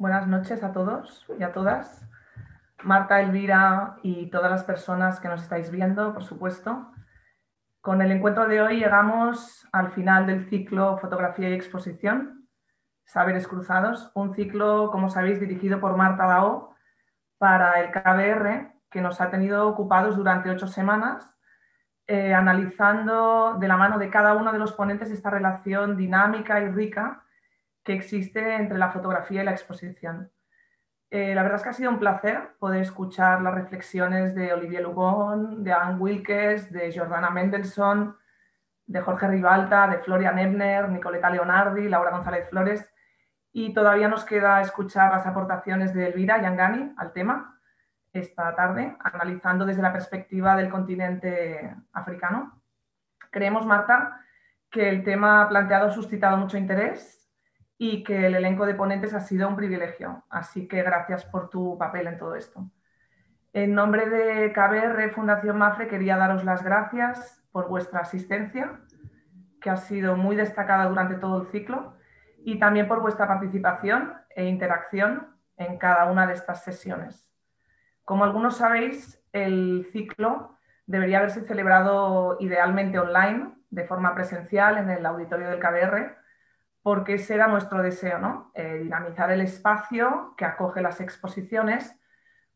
Buenas noches a todos y a todas. Marta, Elvira y todas las personas que nos estáis viendo, por supuesto. Con el encuentro de hoy llegamos al final del ciclo Fotografía y Exposición, Saberes Cruzados, un ciclo, como sabéis, dirigido por Marta Dao para el KBR, que nos ha tenido ocupados durante ocho semanas, eh, analizando de la mano de cada uno de los ponentes esta relación dinámica y rica existe entre la fotografía y la exposición. Eh, la verdad es que ha sido un placer poder escuchar las reflexiones de Olivier Lubón, de Anne Wilkes, de Jordana Mendelssohn, de Jorge Ribalta, de Florian Ebner, Nicoleta Leonardi, Laura González Flores, y todavía nos queda escuchar las aportaciones de Elvira Yangani al tema esta tarde, analizando desde la perspectiva del continente africano. Creemos, Marta, que el tema planteado ha suscitado mucho interés y que el elenco de ponentes ha sido un privilegio. Así que gracias por tu papel en todo esto. En nombre de KBR Fundación Mafre quería daros las gracias por vuestra asistencia, que ha sido muy destacada durante todo el ciclo, y también por vuestra participación e interacción en cada una de estas sesiones. Como algunos sabéis, el ciclo debería haberse celebrado idealmente online, de forma presencial, en el auditorio del KBR, porque ese era nuestro deseo, ¿no? Eh, dinamizar el espacio que acoge las exposiciones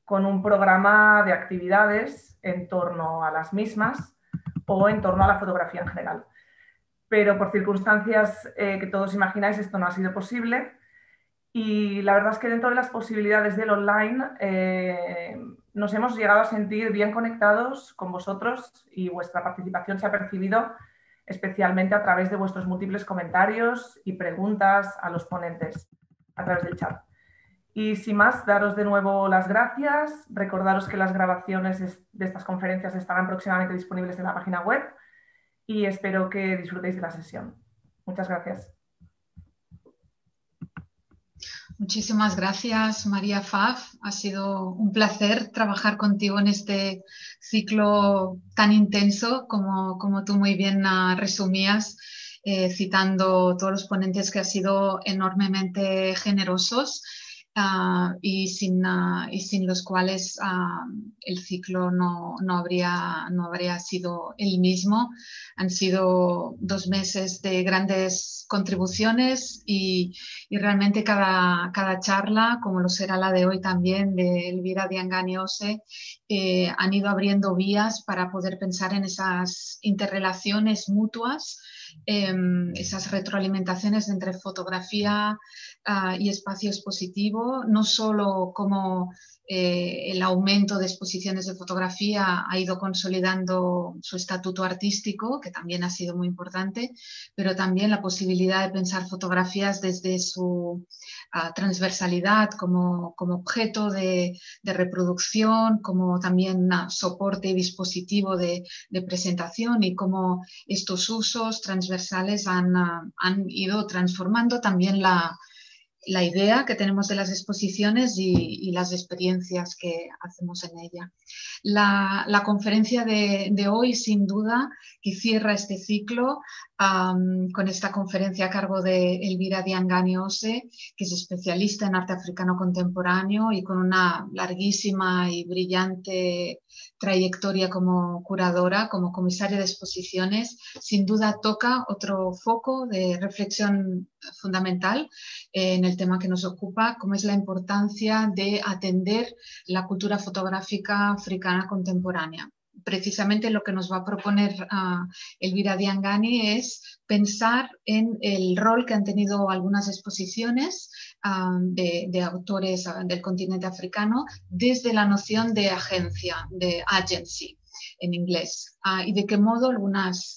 con un programa de actividades en torno a las mismas o en torno a la fotografía en general. Pero por circunstancias eh, que todos imagináis, esto no ha sido posible. Y la verdad es que dentro de las posibilidades del online eh, nos hemos llegado a sentir bien conectados con vosotros y vuestra participación se ha percibido especialmente a través de vuestros múltiples comentarios y preguntas a los ponentes a través del chat. Y sin más, daros de nuevo las gracias, recordaros que las grabaciones de estas conferencias estarán próximamente disponibles en la página web y espero que disfrutéis de la sesión. Muchas gracias. Muchísimas gracias, María Faf. Ha sido un placer trabajar contigo en este ciclo tan intenso como, como tú muy bien resumías, eh, citando todos los ponentes que han sido enormemente generosos Ah, y, sin, ah, y, sin, los cuales ah, el ciclo no, no, habría, no habría sido el mismo. Han sido dos meses de grandes contribuciones y, y realmente cada, cada, charla, como lo será la de hoy también de Elvira Dianganiose, eh, han ido abriendo vías para poder pensar en esas interrelaciones mutuas Em, esas retroalimentaciones entre fotografía ah, y espacio expositivo, no solo como eh, el aumento de exposiciones de fotografía ha ido consolidando su estatuto artístico, que también ha sido muy importante, pero también la posibilidad de pensar fotografías desde su transversalidad como, objeto de, reproducción, como también soporte y dispositivo de, presentación y cómo estos usos transversales han, ah, han ido transformando también la, la idea que tenemos de las exposiciones y, las experiencias que hacemos en ella. La, conferencia de, de, hoy, sin duda, que cierra este ciclo, con esta conferencia a cargo de Elvira Diangani Ose, que es especialista en arte africano contemporáneo y con una larguísima y brillante trayectoria como curadora, como comisaria de exposiciones, sin duda toca otro foco de reflexión fundamental en el tema que nos ocupa, como es la importancia de atender la cultura fotográfica africana contemporánea precisamente lo que nos va a proponer uh, Elvira Diangani es pensar en el rol que han tenido algunas exposiciones ah, de, autores ah, del continente africano desde la noción de agencia, de agency en inglés, y de qué modo algunas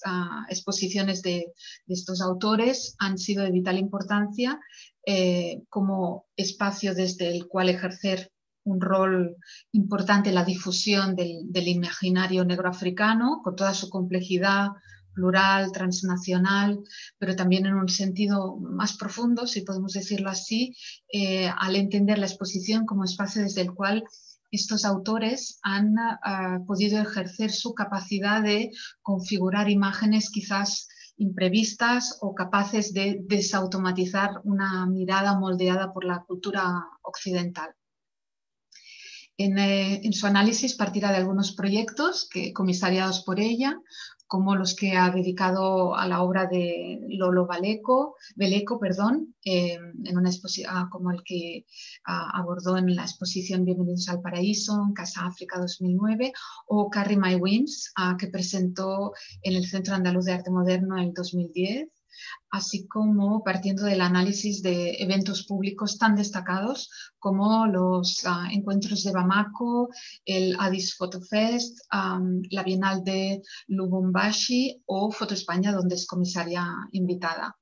exposiciones de, estos autores han sido de vital importancia eh, como espacio desde el cual ejercer un rol importante en la difusión del, imaginario negroafricano, con toda su complejidad plural, transnacional, pero también en un sentido más profundo, si podemos decirlo así, eh, al entender la exposición como espacio desde el cual estos autores han ah, podido ejercer su capacidad de configurar imágenes quizás imprevistas o capaces de desautomatizar una mirada moldeada por la cultura occidental. En, eh, en, su análisis partirá de algunos proyectos que, comisariados por ella, como los que ha dedicado a la obra de Lolo Baleco, Beleco, perdón, eh, en una ah, como el que ah, abordó en la exposición Bienvenidos al Paraíso, en Casa África 2009, o Carrie My Wings, ah, que presentó en el Centro Andaluz de Arte Moderno en el 2010 así como partiendo del análisis de eventos públicos tan destacados como los ah, encuentros de Bamako, el Addis Photo Fest, la Bienal de Lubumbashi o Foto España, donde es comisaria invitada.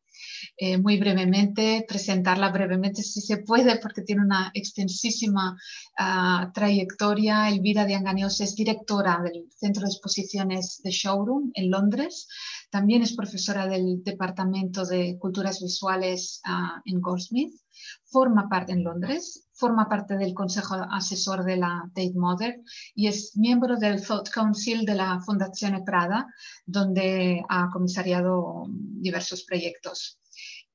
Eh, muy brevemente, presentarla brevemente si se puede, porque tiene una extensísima ah, trayectoria. Elvira Dianganios es directora del Centro de Exposiciones de Showroom en Londres. También es profesora del Departamento de Culturas Visuales ah, en Goldsmith. Forma parte en Londres, forma parte del Consejo Asesor de la Tate Modern y es miembro del Thought Council de la Fundación Prada, donde ha comisariado diversos proyectos.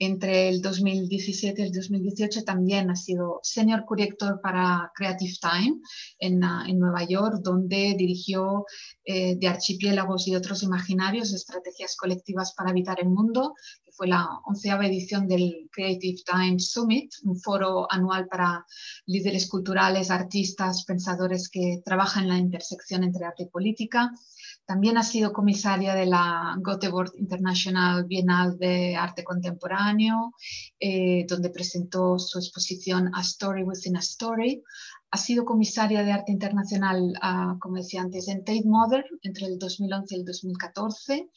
Entre el 2017 y el 2018 también ha sido senior director para Creative Time en, ah, Nueva York, donde dirigió eh, de archipiélagos y otros imaginarios, estrategias colectivas para habitar el mundo, fue la onceava edición del Creative Time Summit, un foro anual para líderes culturales, artistas, pensadores que trabajan en la intersección entre arte y política. También ha sido comisaria de la Göteborg International Bienal de Arte Contemporáneo, eh, donde presentó su exposición A Story Within a Story. Ha sido comisaria de arte internacional, ah, como decía antes, en Tate Modern entre el 2011 y el 2014,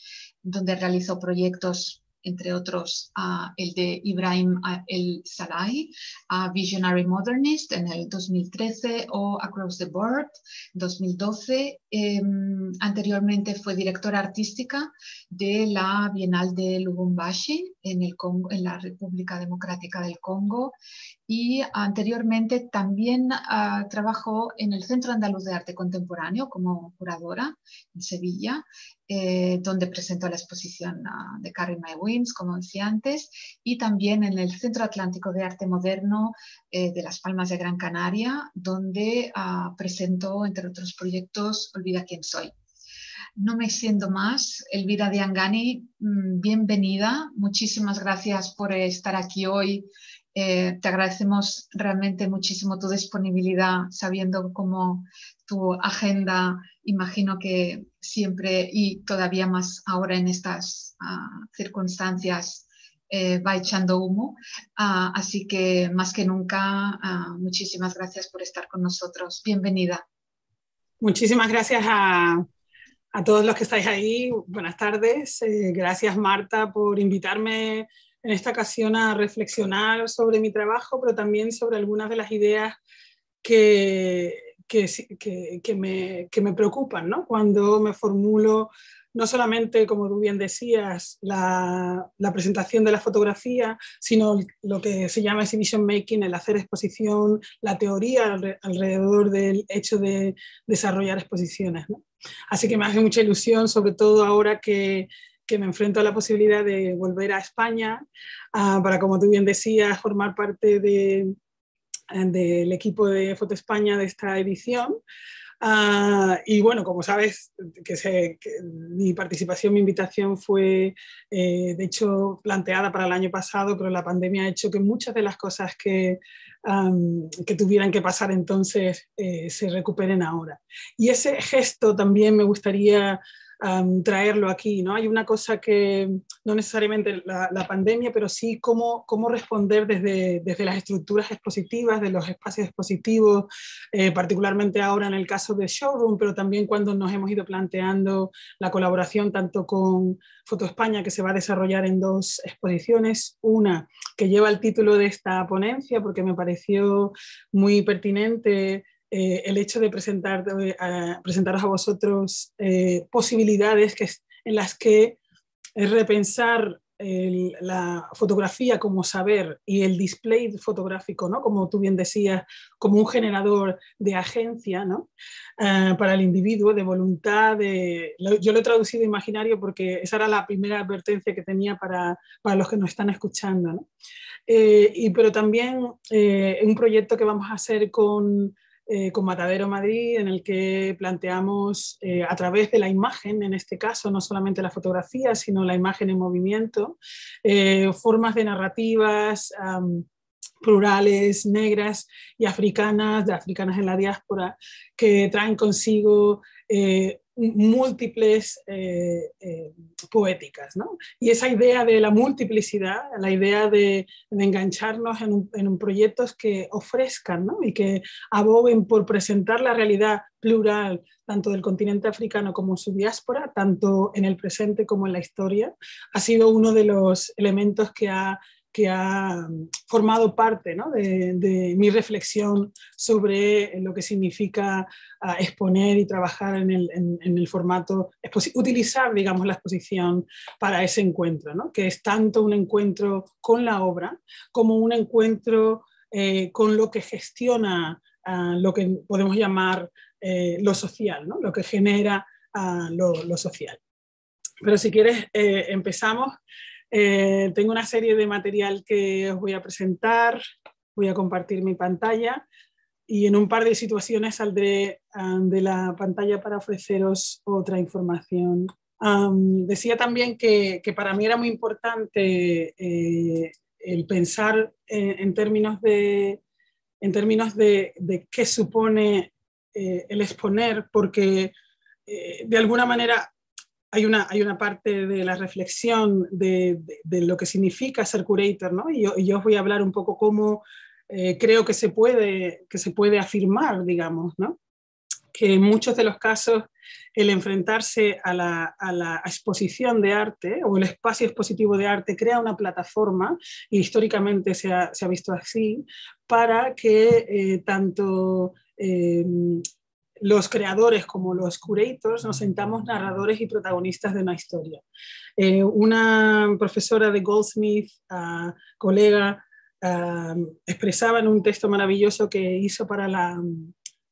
donde realizó proyectos entre otros el de Ibrahim El Salai, a Visionary Modernist en el 2013 o Across the Board 2012. Em, anteriormente fue directora artística de la Bienal de Lubumbashi en, el en la República Democrática del Congo y anteriormente también ah, trabajó en el Centro Andaluz de Arte Contemporáneo como curadora en Sevilla, eh, donde presentó la exposición ah, de Carrie My Wings, como decía antes, y también en el Centro Atlántico de Arte Moderno eh, de Las Palmas de Gran Canaria, donde ah, presentó, entre otros proyectos, Olvida quién soy. No me extiendo más. Elvira Diangani, mm, bienvenida. Muchísimas gracias por estar aquí hoy eh, te agradecemos realmente muchísimo tu disponibilidad, sabiendo cómo tu agenda, imagino que siempre y todavía más ahora en estas ah, circunstancias, eh, va echando humo. Ah, así que más que nunca, ah, muchísimas gracias por estar con nosotros. Bienvenida. Muchísimas gracias a, a todos los que estáis ahí. Buenas tardes. Eh, gracias Marta por invitarme en esta ocasión a reflexionar sobre mi trabajo, pero también sobre algunas de las ideas que, que, me, me, preocupan ¿no? cuando me formulo no solamente, como tú bien decías, la, la, presentación de la fotografía, sino lo que se llama exhibition making, el hacer exposición, la teoría alrededor del hecho de desarrollar exposiciones. ¿no? Así que me hace mucha ilusión, sobre todo ahora que que me enfrento a la posibilidad de volver a España ah, para, como tú bien decías, formar parte de, del equipo de Foto España de esta edición. Ah, y bueno, como sabes, que, sé, mi participación, mi invitación fue, eh, de hecho, planteada para el año pasado, pero la pandemia ha hecho que muchas de las cosas que, que tuvieran que pasar entonces eh, se recuperen ahora. Y ese gesto también me gustaría traerlo aquí. ¿no? Hay una cosa que, no necesariamente la, pandemia, pero sí cómo, cómo responder desde, desde, las estructuras expositivas, de los espacios expositivos, eh, particularmente ahora en el caso de Showroom, pero también cuando nos hemos ido planteando la colaboración tanto con Foto España, que se va a desarrollar en dos exposiciones, una que lleva el título de esta ponencia, porque me pareció muy pertinente eh, el hecho de presentar, presentaros a vosotros eh, posibilidades que, en las que repensar la fotografía como saber y el display fotográfico, ¿no? como tú bien decías, como un generador de agencia ¿no? Eh, para el individuo, de voluntad. De, yo lo he traducido imaginario porque esa era la primera advertencia que tenía para, para los que nos están escuchando. ¿no? Eh, y, pero también eh, un proyecto que vamos a hacer con eh, con Matadero Madrid, en el que planteamos eh, a través de la imagen, en este caso, no solamente la fotografía, sino la imagen en movimiento, eh, formas de narrativas plurales, negras y africanas, de africanas en la diáspora, que traen consigo múltiples eh, eh, poéticas. ¿no? Y esa idea de la multiplicidad, la idea de, engancharnos en, un, proyectos que ofrezcan ¿no? y que aboguen por presentar la realidad plural tanto del continente africano como su diáspora, tanto en el presente como en la historia, ha sido uno de los elementos que ha que ha formado parte de, mi reflexión sobre lo que significa ah, exponer y trabajar en el, formato, utilizar, digamos, la exposición para ese encuentro, que es tanto un encuentro con la obra como un encuentro eh, con lo que gestiona ah, lo que podemos llamar eh, lo social, lo que genera ah, lo, social. Pero si quieres, eh, empezamos. Eh, tengo una serie de material que os voy a presentar, voy a compartir mi pantalla y en un par de situaciones saldré de la pantalla para ofreceros otra información. decía también que, para mí era muy importante eh, el pensar en, términos de, en términos de, de qué supone eh, el exponer, porque de alguna manera hay una, hay una parte de la reflexión de, lo que significa ser curator, ¿no? Y yo, yo, os voy a hablar un poco cómo eh, creo que se, puede, que se puede afirmar, digamos, ¿no? Que en muchos de los casos el enfrentarse a la, a la, exposición de arte o el espacio expositivo de arte crea una plataforma, y históricamente se ha, se ha visto así, para que eh, tanto eh, los creadores como los curators nos sentamos narradores y protagonistas de una historia. Eh, una profesora de Goldsmith, ah, colega, ah, expresaba en un texto maravilloso que hizo para la,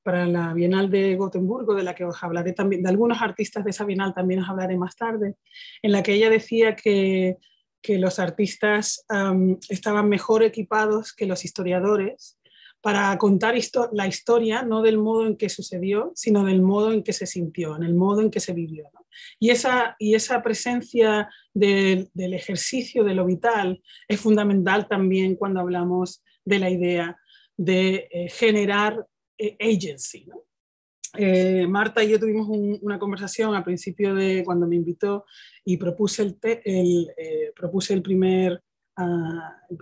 para la Bienal de Gotemburgo, de la que os hablaré también, de algunos artistas de esa Bienal también os hablaré más tarde, en la que ella decía que, que los artistas estaban mejor equipados que los historiadores para contar la historia no del modo en que sucedió, sino del modo en que se sintió, en el modo en que se vivió. Y, esa, y esa presencia del ejercicio de lo vital es fundamental también cuando hablamos de la idea de eh, generar eh, agency. Eh, Marta y yo tuvimos una conversación al principio de cuando me invitó y propuse el, el propuse el primer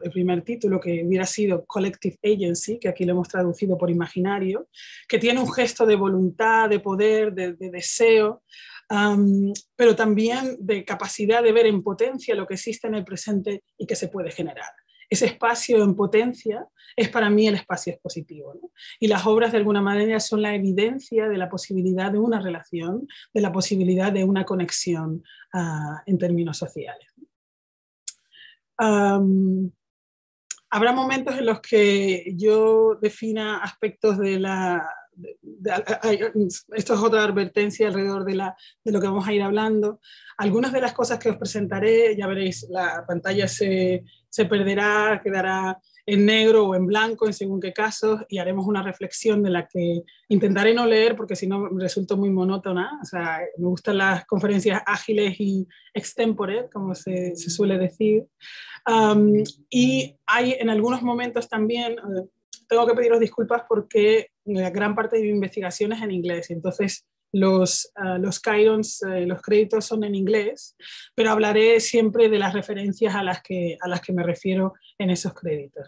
el primer título, que hubiera sido Collective Agency, que aquí lo hemos traducido por imaginario, que tiene un gesto de voluntad, de poder, de, deseo, pero también de capacidad de ver en potencia lo que existe en el presente y que se puede generar. Ese espacio en potencia es para mí el espacio expositivo. Y las obras de alguna manera son la evidencia de la posibilidad de una relación, de la posibilidad de una conexión ah, en términos sociales habrá momentos en los que yo defina aspectos de la... esto es otra advertencia alrededor de, la, de lo que vamos a ir hablando. Algunas de las cosas que os presentaré, ya veréis, la pantalla se, se perderá, quedará en negro o en blanco en según qué casos y haremos una reflexión de la que intentaré no leer porque si no resulto muy monótona. O sea, me gustan las conferencias ágiles y extempore, como se, se suele decir. y hay en algunos momentos también, eh, tengo que pediros disculpas porque la gran parte de mi investigación es en inglés, entonces los, uh, los créditos son en inglés, pero hablaré siempre de las referencias a las que, a las que me refiero en esos créditos.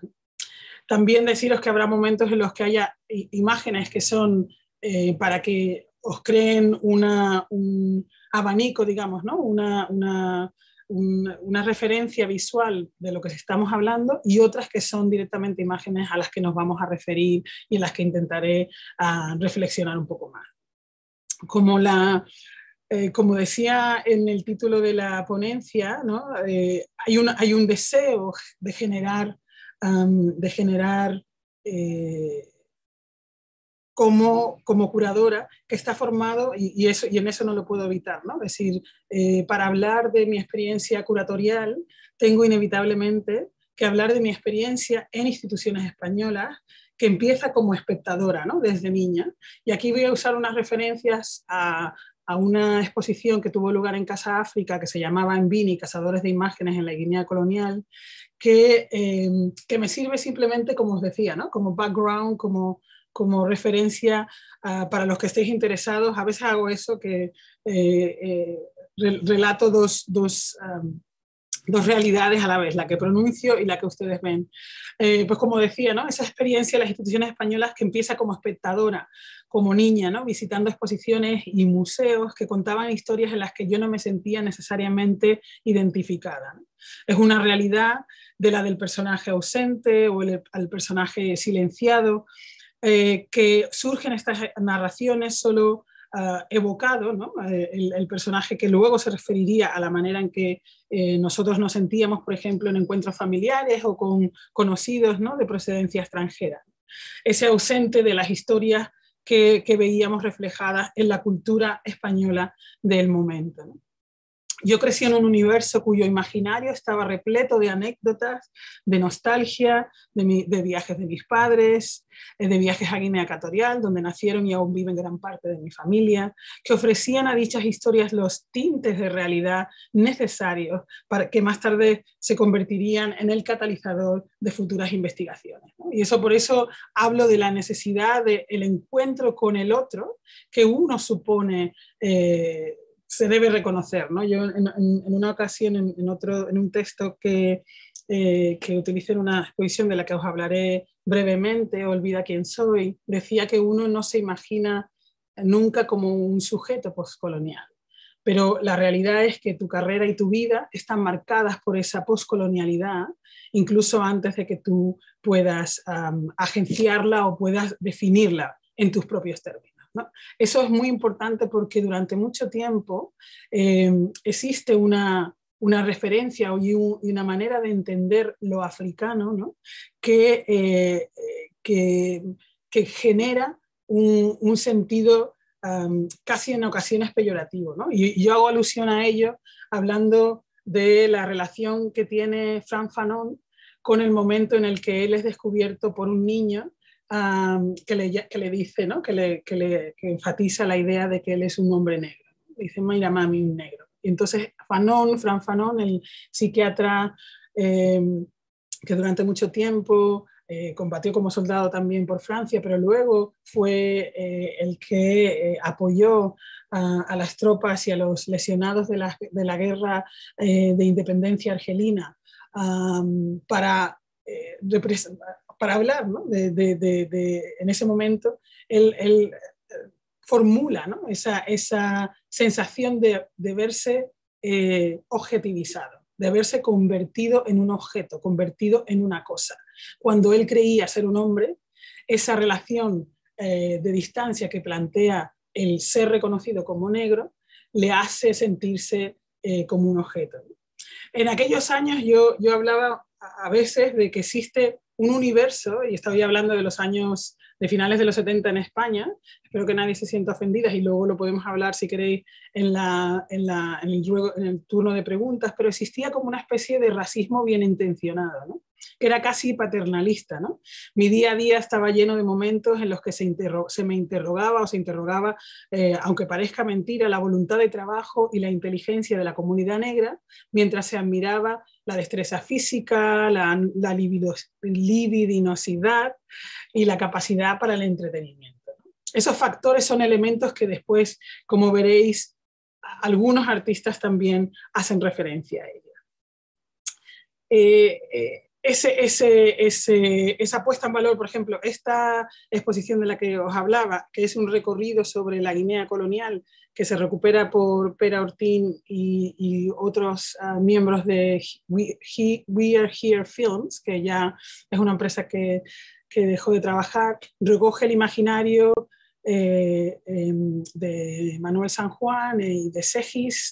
También deciros que habrá momentos en los que haya imágenes que son eh, para que os creen una, un abanico, digamos, ¿no? una, una, una, referencia visual de lo que estamos hablando y otras que son directamente imágenes a las que nos vamos a referir y en las que intentaré uh, reflexionar un poco más. Como la, eh, como decía en el título de la ponencia, eh, hay, un, hay, un, deseo de generar, de generar como, como, curadora que está formado, y, eso, y en eso no lo puedo evitar, ¿no? es decir, para hablar de mi experiencia curatorial, tengo inevitablemente que hablar de mi experiencia en instituciones españolas, que empieza como espectadora, ¿no? desde niña. Y aquí voy a usar unas referencias a, a una exposición que tuvo lugar en Casa África que se llamaba En Bini, Cazadores de Imágenes en la Guinea Colonial, que, em, que me sirve simplemente, como os decía, ¿no? como background, como, como referencia uh, para los que estéis interesados. A veces hago eso, que eh, eh, relato dos, dos um, dos realidades a la vez, la que pronuncio y la que ustedes ven. Eh, pues como decía, ¿no? esa experiencia de las instituciones españolas que empieza como espectadora, como niña, ¿no? visitando exposiciones y museos que contaban historias en las que yo no me sentía necesariamente identificada. Es una realidad de la del personaje ausente o el, personaje silenciado, eh, que surgen estas narraciones solo Ah, evocado, eh, el, personaje que luego se referiría a la manera en que eh, nosotros nos sentíamos, por ejemplo, en encuentros familiares o con conocidos de procedencia extranjera. Ese ausente de las historias que, veíamos reflejadas en la cultura española del momento. Yo crecí en un universo cuyo imaginario estaba repleto de anécdotas, de nostalgia, de, viajes de mis padres, eh, de viajes a Guinea Ecuatorial, donde nacieron y aún viven gran parte de mi familia, que ofrecían a dichas historias los tintes de realidad necesarios para que más tarde se convertirían en el catalizador de futuras investigaciones. Y eso por eso hablo de la necesidad del encuentro con el otro que uno supone. Eh, se debe reconocer. ¿no? Yo en, una ocasión, en, otro, en un texto que, eh, que utilicé en una exposición de la que os hablaré brevemente, Olvida quién soy, decía que uno no se imagina nunca como un sujeto postcolonial. Pero la realidad es que tu carrera y tu vida están marcadas por esa postcolonialidad, incluso antes de que tú puedas agenciarla o puedas definirla en tus propios términos. Eso es muy importante porque durante mucho tiempo eh, existe una, referencia y, una manera de entender lo africano que, eh, que, genera un, sentido casi en ocasiones peyorativo. Y, yo hago alusión a ello hablando de la relación que tiene Frank Fanon con el momento en el que él es descubierto por un niño que, le, que, le, dice, ¿no? que, le, que, le, enfatiza la idea de que él es un hombre negro. Dice, mira mami, un negro. Y entonces Fanon, Fran Fanon, el psiquiatra em, que durante mucho tiempo eh, combatió como soldado también por Francia, pero luego fue eh, el que eh, apoyó a, las tropas y a los lesionados de la, de la guerra de independencia argelina para representar para hablar, ¿no? de, de, de, en ese momento, él, eh, formula ¿no? esa, esa, sensación de, verse eh, objetivizado, de verse convertido en un objeto, convertido en una cosa. Cuando él creía ser un hombre, esa relación eh, de distancia que plantea el ser reconocido como negro le hace sentirse como un objeto. En aquellos años yo, yo hablaba a veces de que existe un universo, y estoy hablando de los años de finales de los 70 en España, espero que nadie se sienta ofendida y luego lo podemos hablar si queréis en, el, en el, turno de preguntas, pero existía como una especie de racismo bien intencionado, ¿no? Era casi paternalista. ¿no? Mi día a día estaba lleno de momentos en los que se, se me interrogaba o se interrogaba, eh, aunque parezca mentira, la voluntad de trabajo y la inteligencia de la comunidad negra, mientras se admiraba la destreza física, la, la libidinosidad y la capacidad para el entretenimiento. Esos factores son elementos que después, como veréis, algunos artistas también hacen referencia a ellos. Eh, eh, ese, ese, esa puesta en valor, por ejemplo, esta exposición de la que os hablaba, que es un recorrido sobre la Guinea colonial, que se recupera por Pera Ortín y, otros ah, miembros de We, Are Here Films, que ya es una empresa que, que dejó de trabajar, recoge el imaginario eh, em, de Manuel San Juan y de Segis,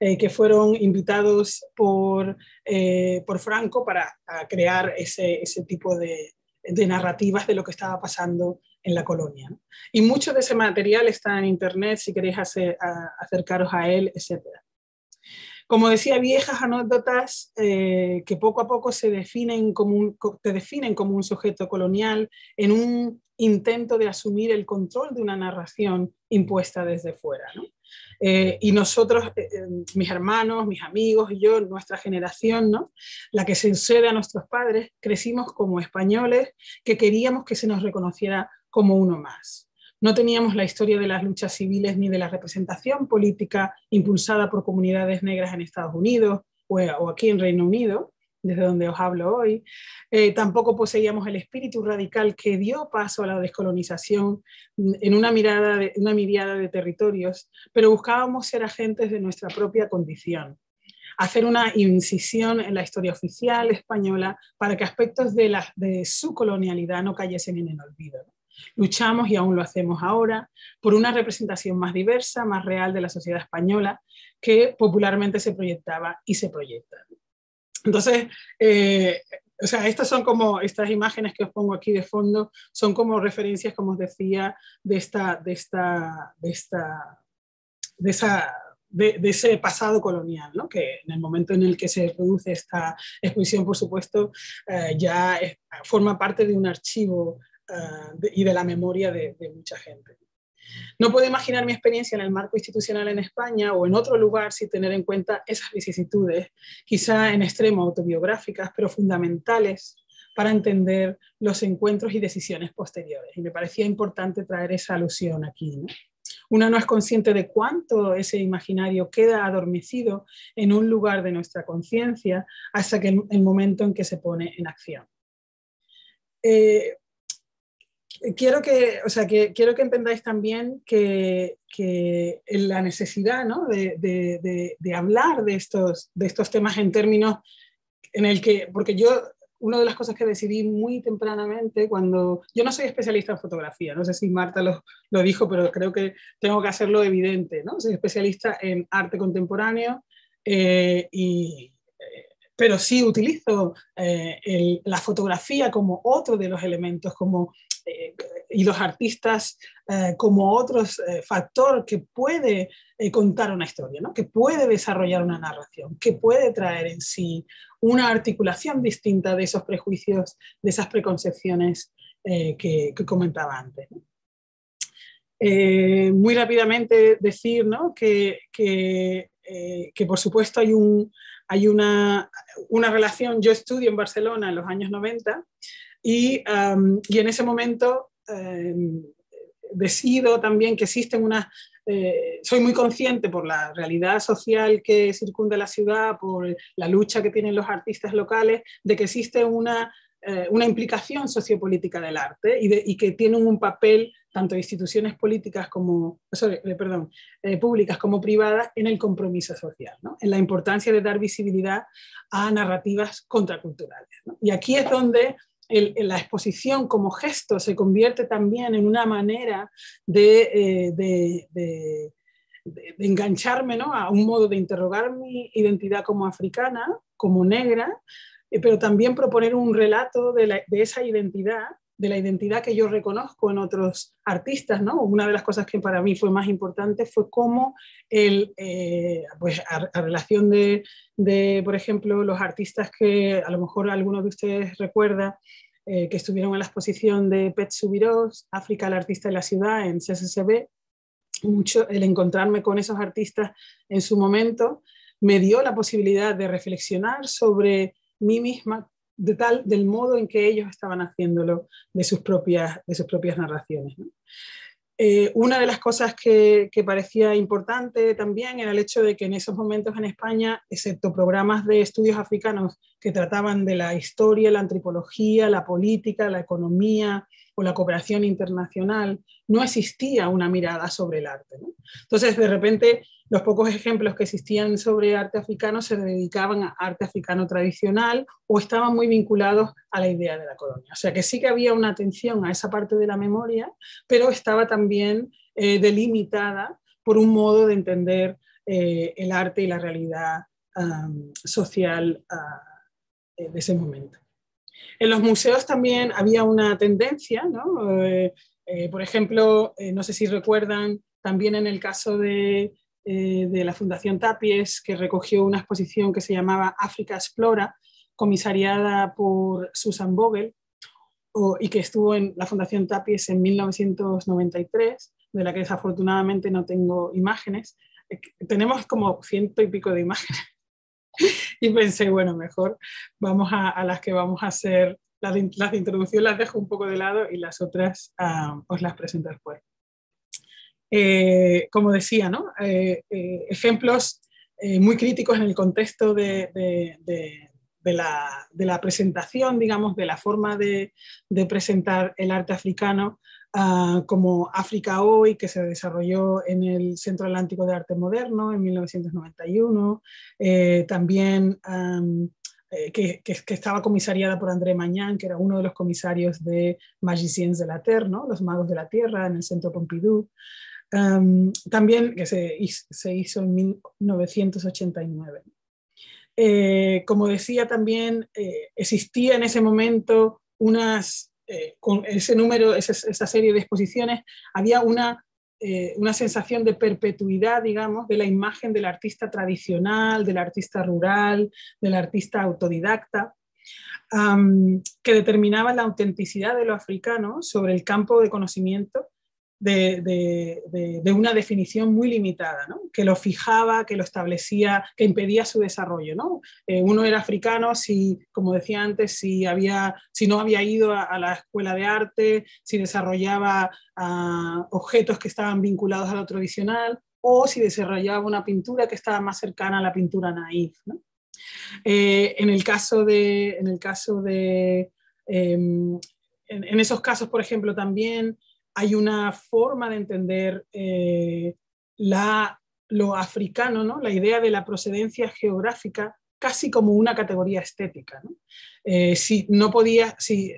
eh, que fueron invitados por, eh, por Franco para crear ese, ese tipo de, de, narrativas de lo que estaba pasando en la colonia. Y mucho de ese material está en Internet si queréis acercaros a él, etc. Como decía, viejas anécdotas que poco a poco se definen como te definen como un sujeto colonial en un intento de asumir el control de una narración impuesta desde fuera. Eh, y nosotros, eh, eh, mis hermanos, mis amigos yo, nuestra generación, ¿no? la que se sucede a nuestros padres, crecimos como españoles que queríamos que se nos reconociera como uno más. No teníamos la historia de las luchas civiles ni de la representación política impulsada por comunidades negras en Estados Unidos o, aquí en Reino Unido, desde donde os hablo hoy. Eh, tampoco poseíamos el espíritu radical que dio paso a la descolonización en una, mirada de, territorios, pero buscábamos ser agentes de nuestra propia condición, hacer una incisión en la historia oficial española para que aspectos de su colonialidad no cayesen en el olvido. Luchamos, y aún lo hacemos ahora, por una representación más diversa, más real de la sociedad española que popularmente se proyectaba y se proyecta. Entonces, eh, o sea, estas son como, estas imágenes que os pongo aquí de fondo, son como referencias, como os decía, de esta, de esta, de esta, de esa de, ese pasado colonial, ¿no? que en el momento en el que se produce esta exposición, por supuesto, eh, ya forma parte de un archivo eh, y de la memoria de, de mucha gente. No puedo imaginar mi experiencia en el marco institucional en España o en otro lugar sin tener en cuenta esas vicisitudes, quizá en extremo autobiográficas, pero fundamentales para entender los encuentros y decisiones posteriores. Y me parecía importante traer esa alusión aquí. Una no es consciente de cuánto ese imaginario queda adormecido en un lugar de nuestra conciencia hasta que el, momento en que se pone en acción. Eh, quiero que, o sea, que, quiero que entendáis también que, la necesidad de, hablar de estos, de estos temas en términos en el que, porque yo, una de las cosas que decidí muy tempranamente, cuando yo no soy especialista en fotografía, no sé si Marta lo, dijo, pero creo que tengo que hacerlo evidente, ¿no? Soy especialista en arte contemporáneo eh, y, pero sí utilizo eh, la fotografía como otro de los elementos, como eh, y los artistas eh, como otro eh, factor que puede contar una historia, que puede desarrollar una narración, que puede traer en sí una articulación distinta de esos prejuicios, de esas preconcepciones que, comentaba antes. muy rápidamente decir ¿no? que, que, que, por supuesto hay, un, hay una, una relación, yo estudio en Barcelona en los años 90 y, y en ese momento em, decido también que existen unas... Eh, soy muy consciente por la realidad social que circunda la ciudad, por la lucha que tienen los artistas locales, de que existe una, eh, una implicación sociopolítica del arte y, de, y, que tienen un papel tanto instituciones políticas como, eh, perdón, públicas como privadas en el compromiso social, ¿no? en la importancia de dar visibilidad a narrativas contraculturales. ¿no? Y aquí es donde la exposición como gesto se convierte también en una manera de, eh, engancharme ¿no? a un modo de interrogar mi identidad como africana, como negra, eh, pero también proponer un relato de, esa identidad de la identidad que yo reconozco en otros artistas, ¿no? Una de las cosas que para mí fue más importante fue cómo el, eh, pues relación de, de, por ejemplo, los artistas que a lo mejor algunos de ustedes recuerda, eh, que estuvieron en la exposición de Pet Subiros, África, el artista de la ciudad, en CSSB, mucho el encontrarme con esos artistas en su momento me dio la posibilidad de reflexionar sobre mí misma del modo en que ellos estaban haciéndolo de sus propias, de sus propias narraciones. Eh, una de las cosas que, que, parecía importante también era el hecho de que en esos momentos en España, excepto programas de estudios africanos que trataban de la historia, la antropología, la política, la economía o la cooperación internacional, no existía una mirada sobre el arte. Entonces, de repente, los pocos ejemplos que existían sobre arte africano se dedicaban a arte africano tradicional o estaban muy vinculados a la idea de la colonia. O sea que sí que había una atención a esa parte de la memoria, pero estaba también eh, delimitada por un modo de entender eh, el arte y la realidad social ah, de ese momento. En los museos también había una tendencia, por ejemplo, no sé si recuerdan, también en el caso de eh, de la Fundación Tapies, que recogió una exposición que se llamaba África Explora, comisariada por Susan Vogel, y que estuvo en la Fundación Tapies en 1993, de la que desafortunadamente no tengo imágenes. Eh, tenemos como ciento y pico de imágenes. y pensé, bueno, mejor vamos a, las que vamos a hacer, las de, las de, introducción las dejo un poco de lado y las otras os las presento después. Eh, como decía, ¿no? Eh, eh, ejemplos muy críticos en el contexto de, la, presentación, digamos, de la forma de, presentar el arte africano, ah, como África Hoy, que se desarrolló en el Centro Atlántico de Arte Moderno en 1991, también... que, estaba comisariada por André Mañán, que era uno de los comisarios de Magiciens de la Terre, los magos de la tierra, en el Centro Pompidou también que se, se, hizo en 1989. Eh, como decía también, eh, existía en ese momento unas, eh, con ese número, esa, serie de exposiciones, había una, una sensación de perpetuidad, digamos, de la imagen del artista tradicional, del artista rural, del artista autodidacta, que determinaba la autenticidad de lo africano sobre el campo de conocimiento de, una definición muy limitada, que lo fijaba, que lo establecía, que impedía su desarrollo. ¿no? Eh, uno era africano si, como decía antes, si, había, si no había ido a, la escuela de arte, si desarrollaba ah, objetos que estaban vinculados a lo tradicional o si desarrollaba una pintura que estaba más cercana a la pintura naif. Eh, en el caso de, en el caso de em, en, esos casos, por ejemplo, también hay una forma de entender eh, la, lo africano, ¿no? la idea de la procedencia geográfica casi como una categoría estética. Eh, si no podía, si,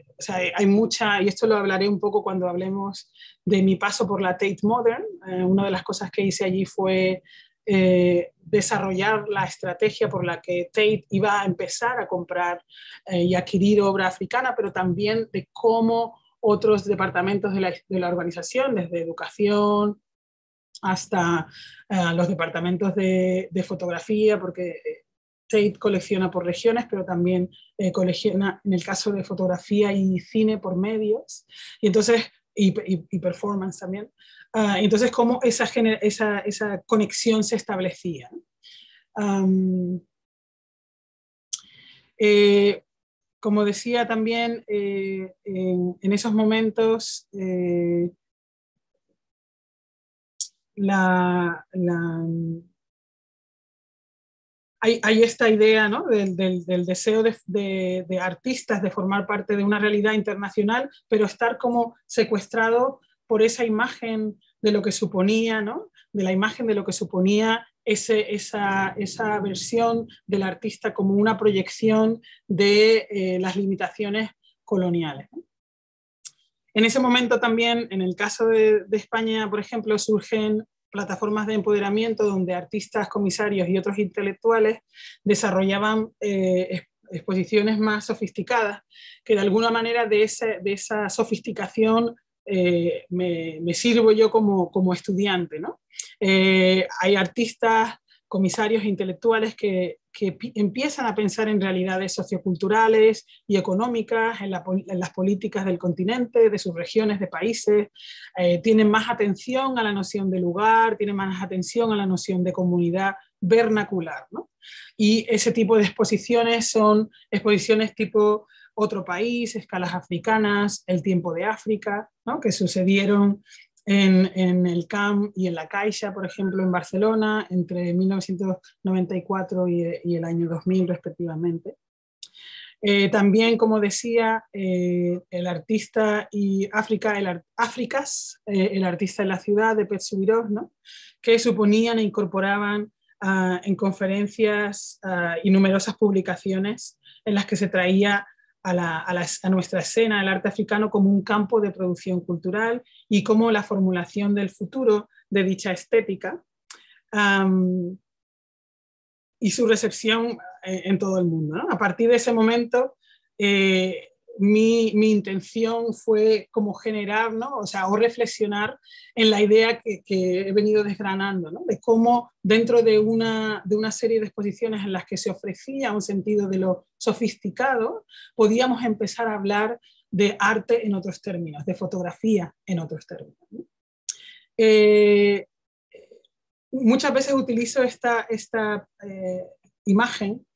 hay mucha, y esto lo hablaré un poco cuando hablemos de mi paso por la Tate Modern, eh, una de las cosas que hice allí fue desarrollar la estrategia por la que Tate iba a empezar a comprar y adquirir obra africana, pero también de cómo otros departamentos de la, de la organización, desde educación hasta eh, los departamentos de, de, fotografía, porque eh, Tate colecciona por regiones, pero también eh, colecciona en el caso de fotografía y cine por medios, y entonces, y, y, performance también. Uh, entonces, cómo esa, esa, esa, conexión se establecía. Um, eh, como decía también, eh, en, esos momentos eh, hay, esta idea del, deseo de, artistas de formar parte de una realidad internacional, pero estar como secuestrado por esa imagen de lo que suponía, de la imagen de lo que suponía esa, esa, versión del artista como una proyección de eh, las limitaciones coloniales. En ese momento también, en el caso de, España, por ejemplo, surgen plataformas de empoderamiento donde artistas, comisarios y otros intelectuales desarrollaban eh, exposiciones más sofisticadas, que de alguna manera de, de esa sofisticación eh, me, sirvo yo como, como estudiante. ¿no? Eh, hay artistas, comisarios intelectuales que, que, empiezan a pensar en realidades socioculturales y económicas, en, las políticas del continente, de sus regiones, de países, eh, tienen más atención a la noción de lugar, tienen más atención a la noción de comunidad vernacular. ¿no? Y ese tipo de exposiciones son exposiciones tipo otro país, escalas africanas, el tiempo de África, ¿no? que sucedieron en, en, el CAM y en la Caixa, por ejemplo, en Barcelona, entre 1994 y, el año 2000 respectivamente. Eh, también, como decía, eh, el artista y África, el Áfricas, eh, el artista de la ciudad de Petsubiros, ¿no? que suponían e incorporaban ah, en conferencias ah, y numerosas publicaciones en las que se traía a, nuestra escena el arte africano como un campo de producción cultural y como la formulación del futuro de dicha estética y su recepción eh, en todo el mundo. A partir de ese momento, eh, mi, intención fue como generar, o sea, o reflexionar en la idea que, he venido desgranando, de cómo dentro de una, de una serie de exposiciones en las que se ofrecía un sentido de lo sofisticado, podíamos empezar a hablar de arte en otros términos, de fotografía en otros términos. Eh, muchas veces utilizo esta, esta eh, imagen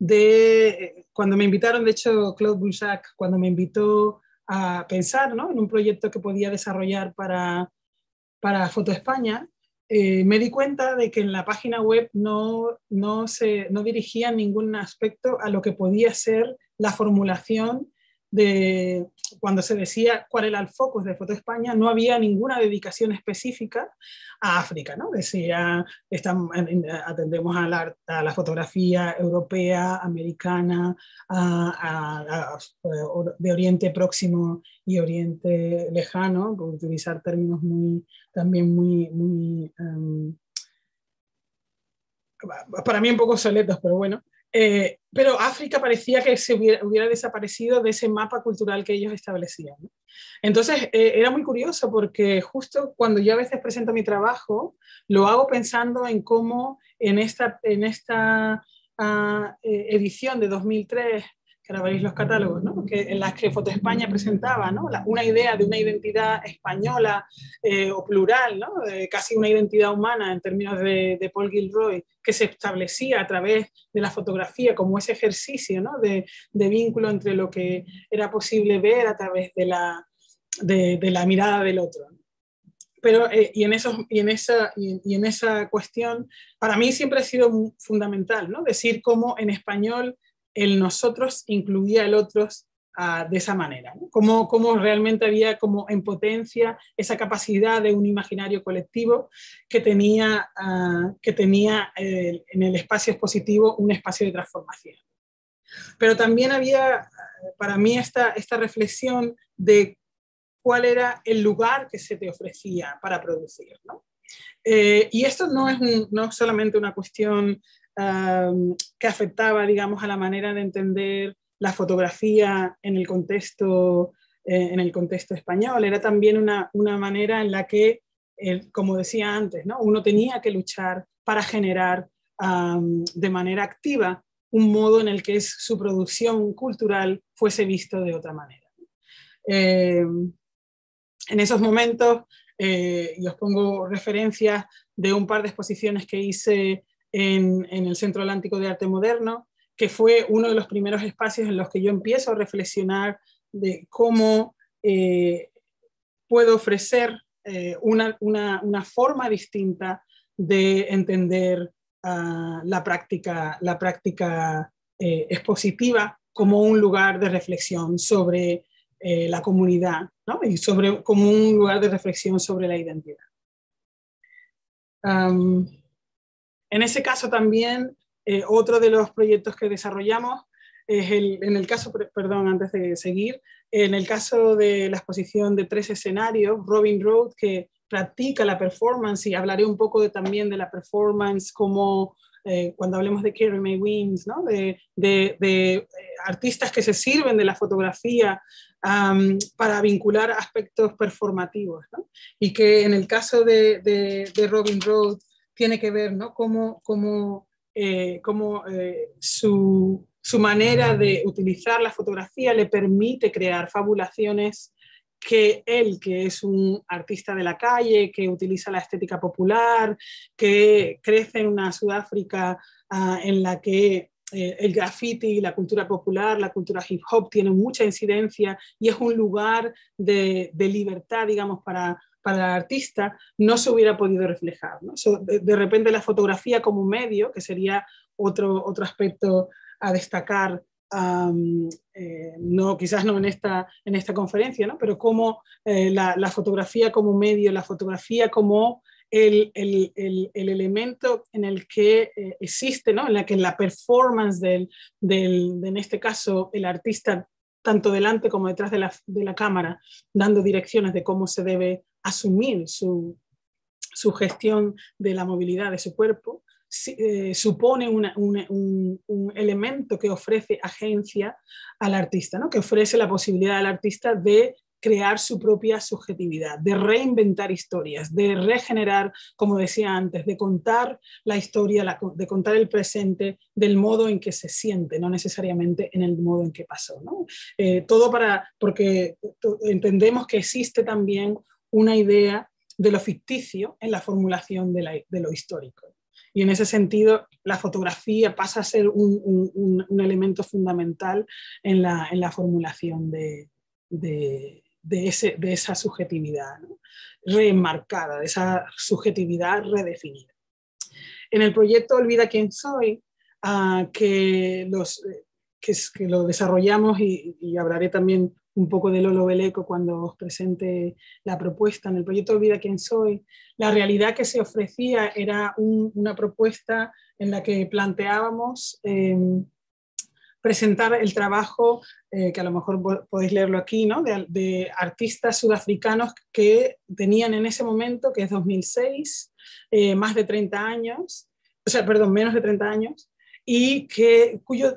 de cuando me invitaron, de hecho, Claude Boulzac, cuando me invitó a pensar ¿no? en un proyecto que podía desarrollar para, para Foto España, eh, me di cuenta de que en la página web no, no, se, no dirigía ningún aspecto a lo que podía ser la formulación de cuando se decía cuál era el focus de Foto España, no había ninguna dedicación específica a África, ¿no? Decía, estamos, atendemos a la, a la, fotografía europea, americana, de Oriente Próximo y Oriente Lejano, por utilizar términos muy, también muy, muy em, para mí un poco soletos, pero bueno, eh, pero África parecía que se hubiera, desaparecido de ese mapa cultural que ellos establecían. Entonces, eh, era muy curioso porque justo cuando yo a veces presento mi trabajo, lo hago pensando en cómo en esta, en esta ah, eh, edición de 2003 veréis los catálogos, ¿no? que, en las que Foto España presentaba ¿no? una idea de una identidad española eh, o plural, ¿no? casi una identidad humana en términos de, de, Paul Gilroy, que se establecía a través de la fotografía como ese ejercicio ¿no? de, de, vínculo entre lo que era posible ver a través de la, de la mirada del otro. Pero, eh, y, en esos, y, en esa, y, y, en esa cuestión, para mí siempre ha sido fundamental, ¿no? Decir cómo en español el nosotros incluía el otros ah, de esa manera, como, como, realmente había como en potencia esa capacidad de un imaginario colectivo que tenía, ah, que tenía eh, en el espacio expositivo un espacio de transformación. Pero también había para mí esta, esta reflexión de cuál era el lugar que se te ofrecía para producir. Eh, y esto no es, no solamente una cuestión que afectaba, digamos, a la manera de entender la fotografía en el contexto, eh, en el contexto español. Era también una, una manera en la que, como decía antes, ¿no? uno tenía que luchar para generar de manera activa un modo en el que su producción cultural fuese visto de otra manera. Eh, en esos momentos, eh, y os pongo referencias de un par de exposiciones que hice en, el Centro Atlántico de Arte Moderno, que fue uno de los primeros espacios en los que yo empiezo a reflexionar de cómo eh, puedo ofrecer eh, una, forma distinta de entender ah, la práctica, la práctica eh, expositiva como un lugar de reflexión sobre la comunidad y sobre, como un lugar de reflexión sobre la identidad. En ese caso también, eh, otro de los proyectos que desarrollamos es el, en el caso, perdón, antes de seguir, en el caso de la exposición de tres escenarios, Robin Road, que practica la performance, y hablaré un poco de, también de la performance como eh, cuando hablemos de Kerry May Wins, ¿no? de, de, eh, artistas que se sirven de la fotografía para vincular aspectos performativos. ¿no? Y que en el caso de, de Robin Road tiene que ver, ¿no? Cómo, cómo, eh, cómo eh, su, su, manera de utilizar la fotografía le permite crear fabulaciones que él, que es un artista de la calle, que utiliza la estética popular, que crece en una Sudáfrica ah, en la que eh, el graffiti, la cultura popular, la cultura hip hop tienen mucha incidencia y es un lugar de, de libertad, digamos, para, para el artista no se hubiera podido reflejar. de, repente la fotografía como medio, que sería otro, otro aspecto a destacar eh, no, quizás no en esta, en esta conferencia, ¿no? pero cómo eh, la, la, fotografía como medio, la fotografía como el, el, el, el elemento en el que eh, existe, ¿no? en la que la performance del, del, en este caso, el artista, tanto delante como detrás de la, de la cámara, dando direcciones de cómo se debe asumir su, su gestión de la movilidad de su cuerpo, eh, supone un, elemento que ofrece agencia al artista, ¿no? que ofrece la posibilidad al artista de crear su propia subjetividad, de reinventar historias, de regenerar, como decía antes, de contar la historia, de contar el presente del modo en que se siente, no necesariamente en el modo en que pasó. Eh, todo para, porque entendemos que existe también una idea de lo ficticio en la formulación de lo histórico. Y en ese sentido, la fotografía pasa a ser un, elemento fundamental en la, formulación de, ese, de, esa subjetividad reenmarcada, de esa subjetividad redefinida. En el proyecto Olvida quién soy, ah, que, los, que, lo desarrollamos y hablaré también un poco de Lolo Beleco cuando os presente la propuesta en el proyecto Olvida quién soy, la realidad que se ofrecía era una propuesta en la que planteábamos em, presentar el trabajo, eh, que a lo mejor podéis leerlo aquí, ¿no? de, artistas sudafricanos que tenían en ese momento, que es 2006, eh, más de 30 años, o sea, perdón, menos de 30 años, y que, cuya,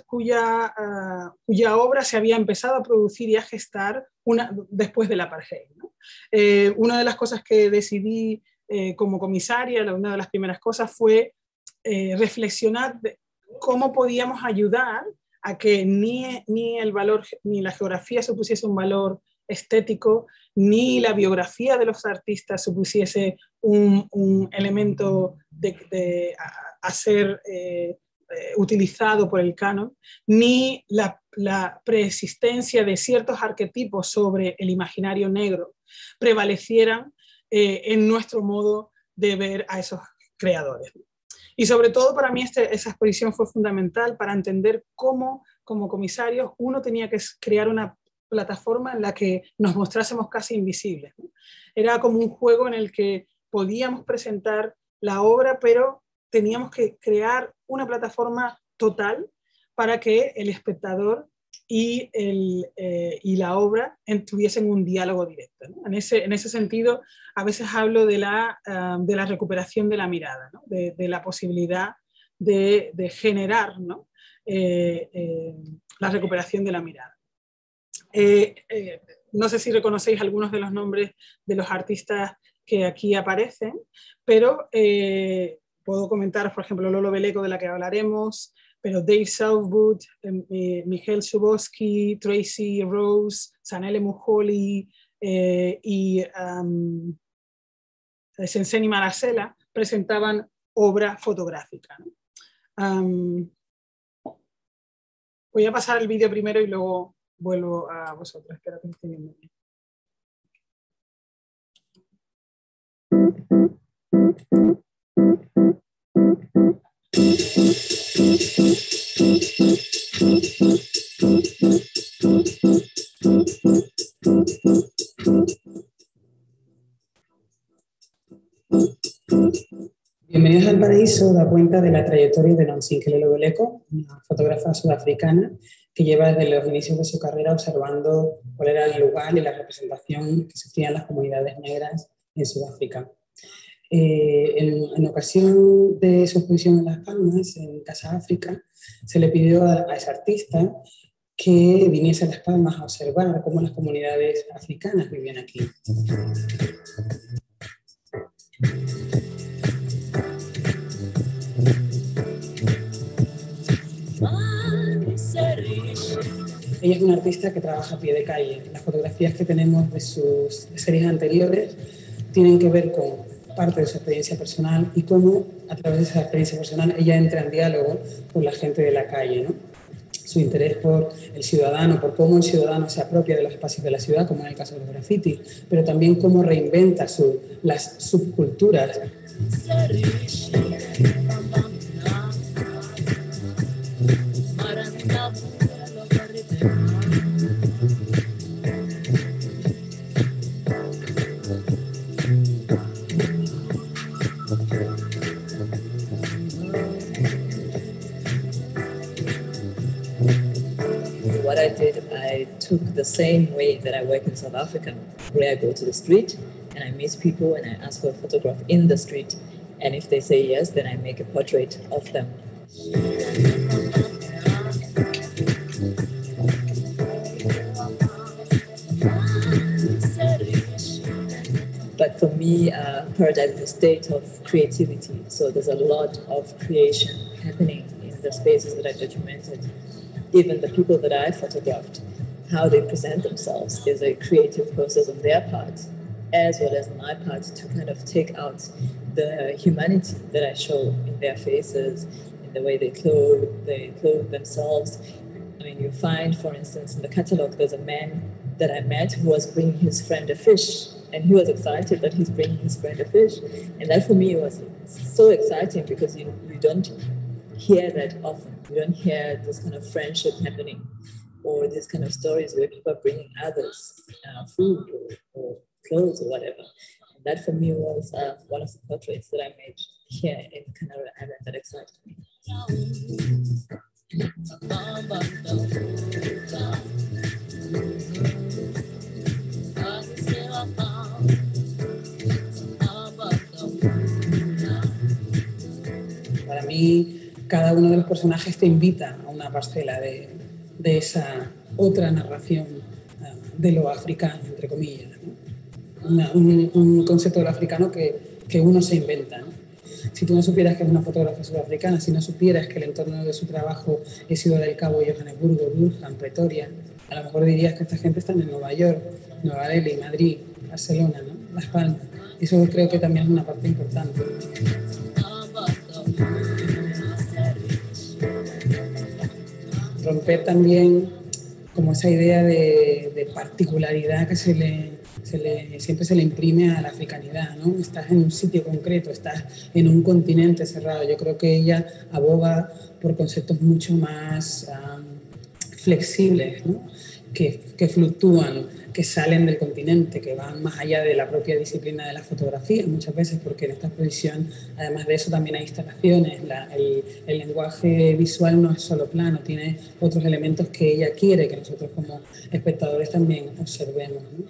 ah, cuya obra se había empezado a producir y a gestar una, después del apartheid. ¿no? Eh, una de las cosas que decidí eh, como comisaria, una de las primeras cosas fue eh, reflexionar cómo podíamos ayudar a que ni, ni el valor, ni la geografía supusiese un valor estético, ni la biografía de los artistas supusiese un, un elemento de, hacer utilizado por el canon, ni la, preexistencia de ciertos arquetipos sobre el imaginario negro prevalecieran eh, en nuestro modo de ver a esos creadores. Y sobre todo para mí este, esa exposición fue fundamental para entender cómo como comisarios uno tenía que crear una plataforma en la que nos mostrásemos casi invisibles. Era como un juego en el que podíamos presentar la obra, pero teníamos que crear una plataforma total para que el espectador y, el, eh, y la obra tuviesen un diálogo directo. En, ese, en, ese, sentido, a veces hablo de la, ah, de la recuperación de la mirada, de, la posibilidad de, de generar ¿no? Eh, eh, la recuperación de la mirada. no sé si reconocéis algunos de los nombres de los artistas que aquí aparecen, pero puedo comentar, por ejemplo, Lolo Beleco, de la que hablaremos, pero Dave Southwood, em, eh, Miguel Suboski, Tracy Rose, Sanele Mujoli eh, y um, Senseni Maracela presentaban obra fotográfica. voy a pasar el vídeo primero y luego vuelvo a vosotros. Espero que estén. Bienvenidos al Paraíso da cuenta de la trayectoria de Nonsinkele Beleco, una fotógrafa sudafricana que lleva desde los inicios de su carrera observando cuál era el lugar y la representación que sufrían las comunidades negras en Sudáfrica. Eh, en, ocasión de su exposición en Las Palmas, en Casa África, se le pidió a, ese artista que viniese a Las Palmas a observar cómo las comunidades africanas vivían aquí. Ella es una artista que trabaja a pie de calle. Las fotografías que tenemos de sus series anteriores tienen que ver con parte de su experiencia personal y cómo a través de esa experiencia personal ella entra en diálogo con la gente de la calle. Su interés por el ciudadano, por cómo el ciudadano se apropia de los espacios de la ciudad, como en el caso de los graffiti, pero también cómo reinventa su, las subculturas. Took the same way that I work in South Africa, where I go to the street and I meet people and I ask for a photograph in the street. And if they say yes, then I make a portrait of them. But for me, uh, Paradise is a state of creativity. So there's a lot of creation happening in the spaces that I documented. Even the people that I photographed, how they present themselves is a creative process on their part, as well as my part to kind of take out the humanity that I show in their faces, in the way they clothe, they clothe themselves. I mean, you find, for instance, in the catalog, there's a man that I met who was bringing his friend a fish, and he was excited that he's bringing his friend a fish, and that for me was so exciting because you you don't hear that often. You don't hear this kind of friendship happening, or these kind of stories where people are bringing others uh, food or, or clothes or whatever And that for me was uh, one of the portraits that I made here in Canary Island that excited me. Para mí, cada uno de los personajes te invita a una parcela de, de esa otra narración uh, de lo africano, entre comillas. un, concepto del africano que, que uno se inventa. Si tú no supieras que es una fotógrafa sudafricana, si no supieras que el entorno de su trabajo es Ciudad del Cabo, Johannesburgo, Durham, Pretoria, a lo mejor dirías que esta gente está en Nueva York, Nueva Delhi, Madrid, Barcelona, ¿no? Las Palmas. Eso creo que también es una parte importante. Romper también como esa idea de, de particularidad que se le, siempre se le imprime a la africanidad, ¿no? Estás en un sitio concreto, estás en un continente cerrado. Yo creo que ella aboga por conceptos mucho más um, flexibles. Que, que, fluctúan, que salen del continente, que van más allá de la propia disciplina de la fotografía muchas veces, porque en esta exposición, además de eso, también hay instalaciones, la, el, el, lenguaje visual no es solo plano, tiene otros elementos que ella quiere que nosotros como espectadores también observemos. ¿no?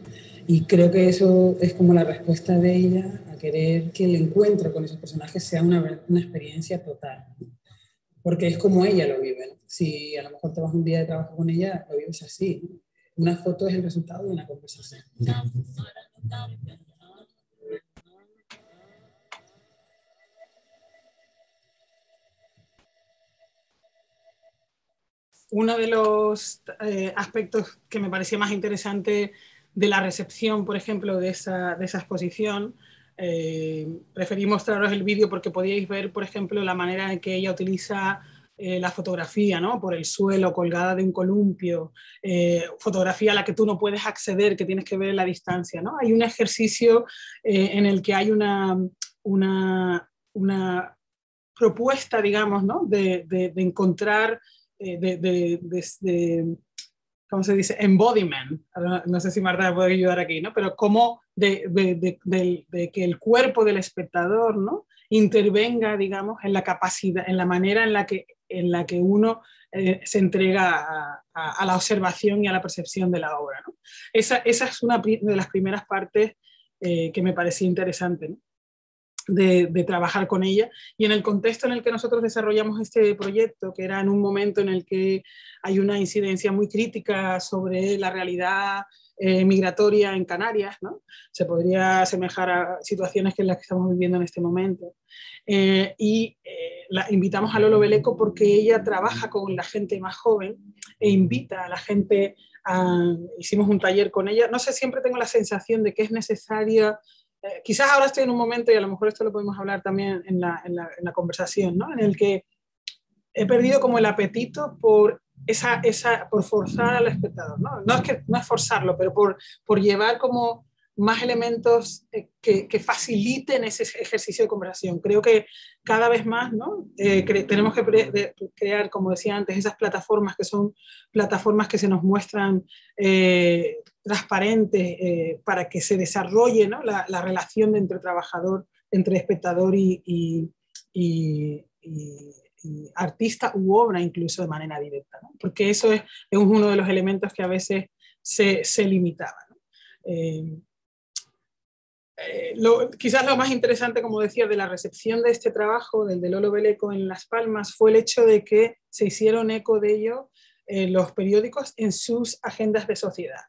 Y creo que eso es como la respuesta de ella a querer que el encuentro con esos personajes sea una, una experiencia total. Porque es como ella lo vive. Si a lo mejor te un día de trabajo con ella, lo vives así. Una foto es el resultado de una conversación. Uno de los eh, aspectos que me parecía más interesante de la recepción, por ejemplo, de esa, de esa exposición. Eh, preferí mostraros el vídeo porque podíais ver, por ejemplo, la manera en que ella utiliza eh, la fotografía, ¿no? Por el suelo, colgada de un columpio, eh, fotografía a la que tú no puedes acceder, que tienes que ver en la distancia, ¿no? Hay un ejercicio en el que hay una, una, una propuesta, digamos, ¿no? De, de, de encontrar, de, de ¿cómo se dice? Embodiment. No sé si Marta me puede ayudar aquí, ¿no? Pero cómo de, de, de, que el cuerpo del espectador, ¿no? Intervenga, digamos, en la capacidad, en la manera en la que, en la que uno eh, se entrega a, la observación y a la percepción de la obra. Esa, esa es una de las primeras partes eh, que me parecía interesante, de, trabajar con ella. Y en el contexto en el que nosotros desarrollamos este proyecto, que era en un momento en el que hay una incidencia muy crítica sobre la realidad eh, migratoria en Canarias, ¿no? se podría asemejar a situaciones que las que estamos viviendo en este momento. Eh, y eh, la invitamos a Lolo Beleco porque ella trabaja con la gente más joven e invita a la gente a... Hicimos un taller con ella. No sé, siempre tengo la sensación de que es necesaria eh, quizás ahora estoy en un momento, y a lo mejor esto lo podemos hablar también en la, en la, en la conversación, ¿no? en el que he perdido como el apetito por, esa, esa, por forzar al espectador. ¿no? No, es que, no es forzarlo, pero por, por llevar como más elementos eh, que, que, faciliten ese ejercicio de conversación. Creo que cada vez más ¿no? Eh, tenemos que crear, como decía antes, esas plataformas que son plataformas que se nos muestran eh, transparentes para que se desarrolle ¿no? la, la, relación entre trabajador, entre espectador y, artista u obra incluso de manera directa, porque eso es, uno de los elementos que a veces se, se limitaba. Eh, eh, quizás lo más interesante, como decía, de la recepción de este trabajo, del de Lolo Beleco en Las Palmas, fue el hecho de que se hicieron eco de ello los periódicos en sus agendas de sociedad.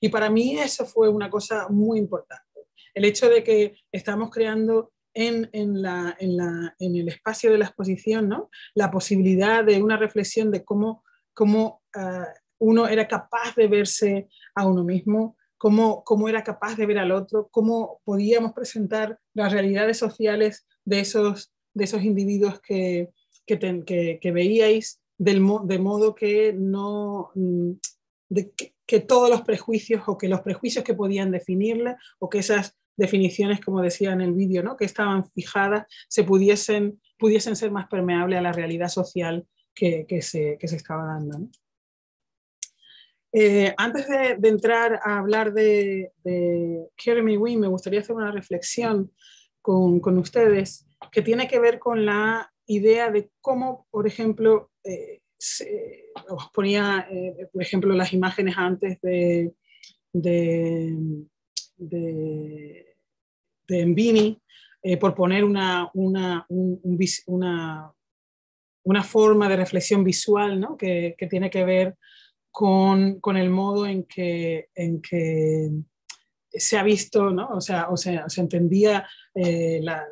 Y para mí eso fue una cosa muy importante. El hecho de que estamos creando en, la, en, el espacio de la exposición ¿no? la posibilidad de una reflexión de cómo, cómo ah, uno era capaz de verse a uno mismo, cómo, cómo era capaz de ver al otro, cómo podíamos presentar las realidades sociales de esos, de esos individuos que, que, que, veíais, del, de modo que no... Mm, de que, todos los prejuicios o que los prejuicios que podían definirle o que esas definiciones, como decía en el vídeo, ¿no? que estaban fijadas, se pudiesen, pudiesen ser más permeables a la realidad social que, que, se, que se, estaba dando. Eh, antes de, entrar a hablar de, Jeremy Wynne, me gustaría hacer una reflexión con, con, ustedes que tiene que ver con la idea de cómo, por ejemplo, eh, os ponía, eh, por ejemplo, las imágenes antes de, de eh, por poner una, una, una, forma de reflexión visual ¿no? que, que, tiene que ver con, con, el modo en que, en que se ha visto, ¿no? o, sea, o sea, se entendía eh, la,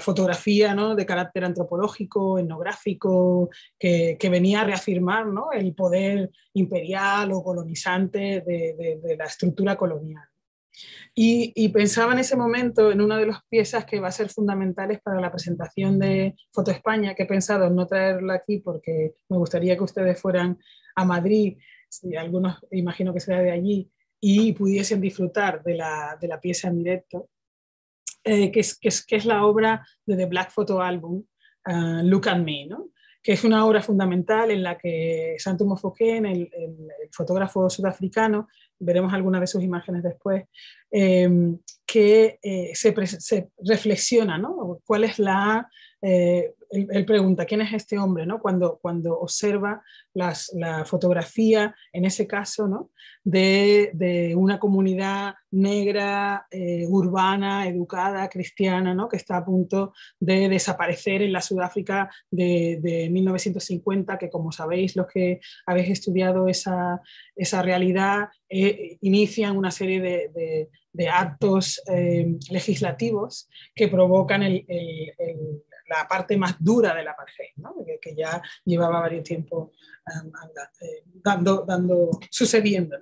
fotografía ¿no? de carácter antropológico, etnográfico, que, que venía a reafirmar el poder imperial o colonizante de, de, la estructura colonial. Y, pensaba en ese momento en una de las piezas que va a ser fundamentales para la presentación de Foto España, que he pensado en no traerla aquí porque me gustaría que ustedes fueran a Madrid, y algunos imagino que será de allí, y pudiesen disfrutar de la, de la pieza en directo, eh, que, es, que, es, que, es, la obra de The Black Photo Album, uh, Look at Me, ¿no? que es una obra fundamental en la que Santo Mofoken, el, el, fotógrafo sudafricano, veremos algunas de sus imágenes después, eh, que eh, se, se, reflexiona ¿no? cuál es la eh, él, pregunta, ¿quién es este hombre? ¿no? Cuando, cuando observa la fotografía, en ese caso, ¿no? de, de una comunidad negra, eh, urbana, educada, cristiana, ¿no? que está a punto de desaparecer en la Sudáfrica de, de 1950, que como sabéis, los que habéis estudiado esa, esa realidad, eh, inician una serie de, de, actos legislativos que provocan el la parte más dura de la apartheid, que, ya llevaba varios tiempo um, eh, dando, dando, sucediendo.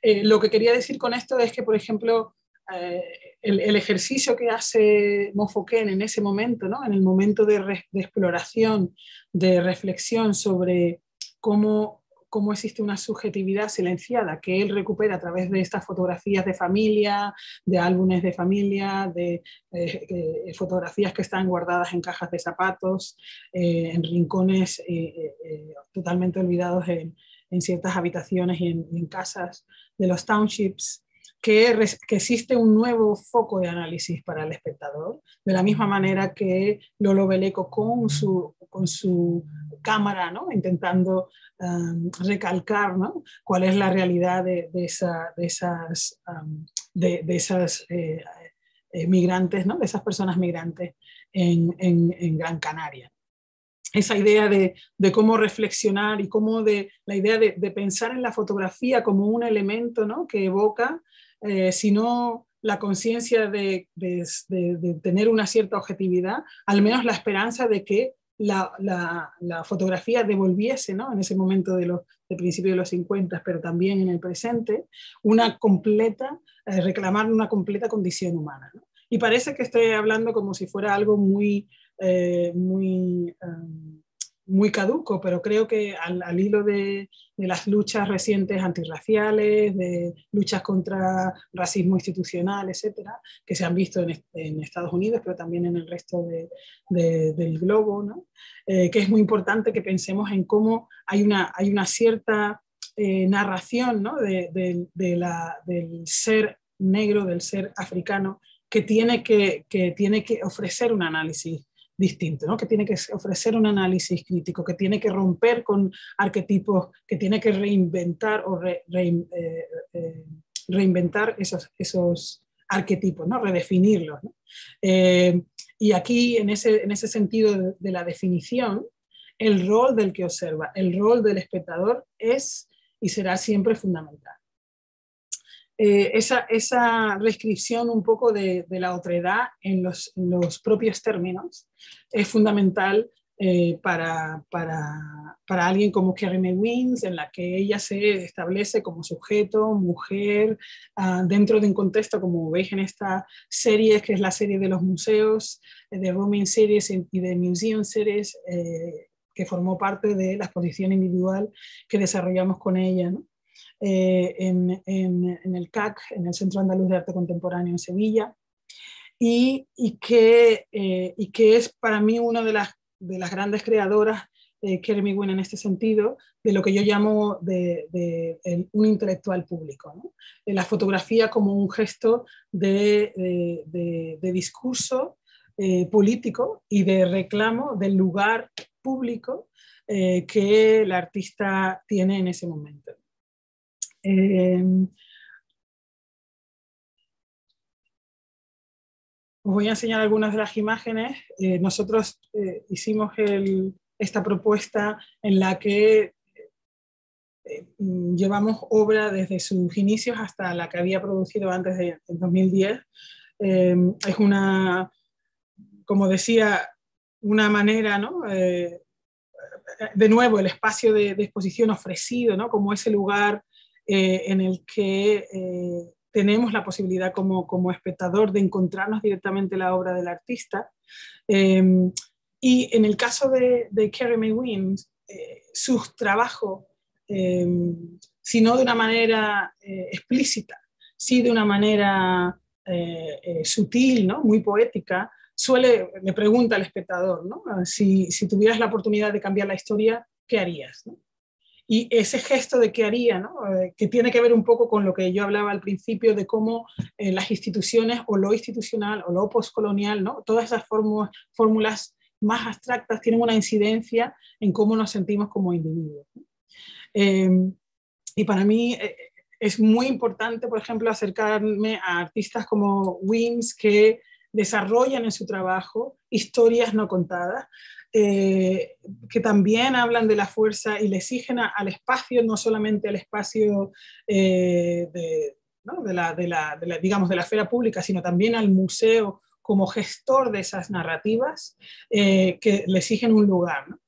Eh, lo que quería decir con esto es que, por ejemplo, eh, el, ejercicio que hace Mofoken en ese momento, en el momento de exploración, de reflexión sobre cómo cómo existe una subjetividad silenciada que él recupera a través de estas fotografías de familia, de álbumes de familia, de eh, fotografías que están guardadas en cajas de zapatos, eh, en rincones eh, totalmente olvidados en, ciertas habitaciones y en, casas de los townships. Que, que, existe un nuevo foco de análisis para el espectador, de la misma manera que Lolo Beleco con su, con su cámara, ¿no? intentando um, recalcar ¿no? cuál es la realidad de, de, de esas, um, de, esas eh, eh, migrantes, ¿no? de esas personas migrantes en, Gran Canaria. Esa idea de, cómo reflexionar y cómo de la idea de, pensar en la fotografía como un elemento ¿no? que evoca, eh, sino la conciencia de, tener una cierta objetividad, al menos la esperanza de que la, fotografía devolviese, ¿no? en ese momento de, los, de principio de los 50, pero también en el presente, una completa, eh, reclamar una completa condición humana. Y parece que estoy hablando como si fuera algo muy, eh, muy um, muy caduco, pero creo que al, hilo de, las luchas recientes antirraciales, de luchas contra racismo institucional, etcétera, que se han visto en, Estados Unidos, pero también en el resto del globo. Eh, que es muy importante que pensemos en cómo hay una, hay una cierta eh, narración ¿no? del ser negro, del ser africano, que tiene que, que tiene que ofrecer un análisis distinto, ¿no? que tiene que ofrecer un análisis crítico, que tiene que romper con arquetipos, que tiene que reinventar o eh, eh, reinventar esos, esos arquetipos, ¿no? redefinirlos. Eh, y aquí, en ese, en ese sentido de, la definición, el rol del que observa, el rol del espectador es y será siempre fundamental. Eh, esa, esa, restricción un poco de, de la otredad en los, propios términos es fundamental eh, para, para, para, alguien como Mae Wins, en la que ella se establece como sujeto, mujer, uh, dentro de un contexto, como veis en esta serie, que es la serie de los museos, eh, de Roaming Series y de Museum Series, que formó parte de la exposición individual que desarrollamos con ella. Eh, en, el CAC, en el Centro Andaluz de Arte Contemporáneo en Sevilla, y, eh, que es para mí una de las, de las grandes creadoras, eh, Wynn en este sentido, de lo que yo llamo de, un intelectual público. ¿no? La fotografía como un gesto de, discurso eh, político y de reclamo del lugar público eh, que el artista tiene en ese momento. Eh, os voy a enseñar algunas de las imágenes. Eh, nosotros eh, hicimos esta propuesta en la que eh, llevamos obra desde sus inicios hasta la que había producido antes de, de 2010. Eh, es una, como decía, una manera, ¿no? De nuevo, el espacio de, de, exposición ofrecido, ¿no? Como ese lugar eh, en el que eh, tenemos la posibilidad como, como, espectador de encontrarnos directamente la obra del artista. Eh, y en el caso de, de Carrie Mae Wins, eh, sus trabajos, eh, si no de una manera explícita, sí de una manera sutil, ¿no? muy poética, suele, le pregunta al espectador, ¿no? si, si, tuvieras la oportunidad de cambiar la historia, ¿qué harías? Y ese gesto de qué haría, eh, que tiene que ver un poco con lo que yo hablaba al principio de cómo eh, las instituciones o lo institucional o lo postcolonial, ¿no? todas esas fórmulas más abstractas tienen una incidencia en cómo nos sentimos como individuos. Eh, y para mí eh, es muy importante, por ejemplo, acercarme a artistas como Wings que desarrollan en su trabajo historias no contadas, eh, que también hablan de la fuerza y le exigen a, al espacio, no solamente al espacio eh, de, ¿no? de, la, de, la, de, la, digamos, de la esfera pública, sino también al museo como gestor de esas narrativas eh, que le exigen un lugar. ¿no?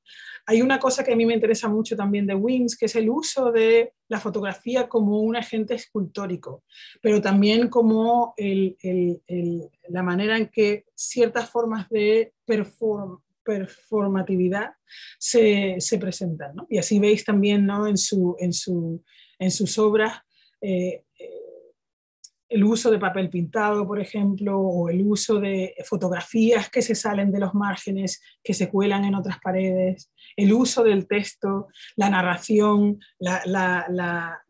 Hay una cosa que a mí me interesa mucho también de Wings, que es el uso de la fotografía como un agente escultórico, pero también como el, el, el, la manera en que ciertas formas de perform, performatividad se, se presentan. ¿no? Y así veis también ¿no? en, su, en, su, en, sus obras eh, el uso de papel pintado, por ejemplo, o el uso de fotografías que se salen de los márgenes, que se cuelan en otras paredes, el uso del texto, la narración, la,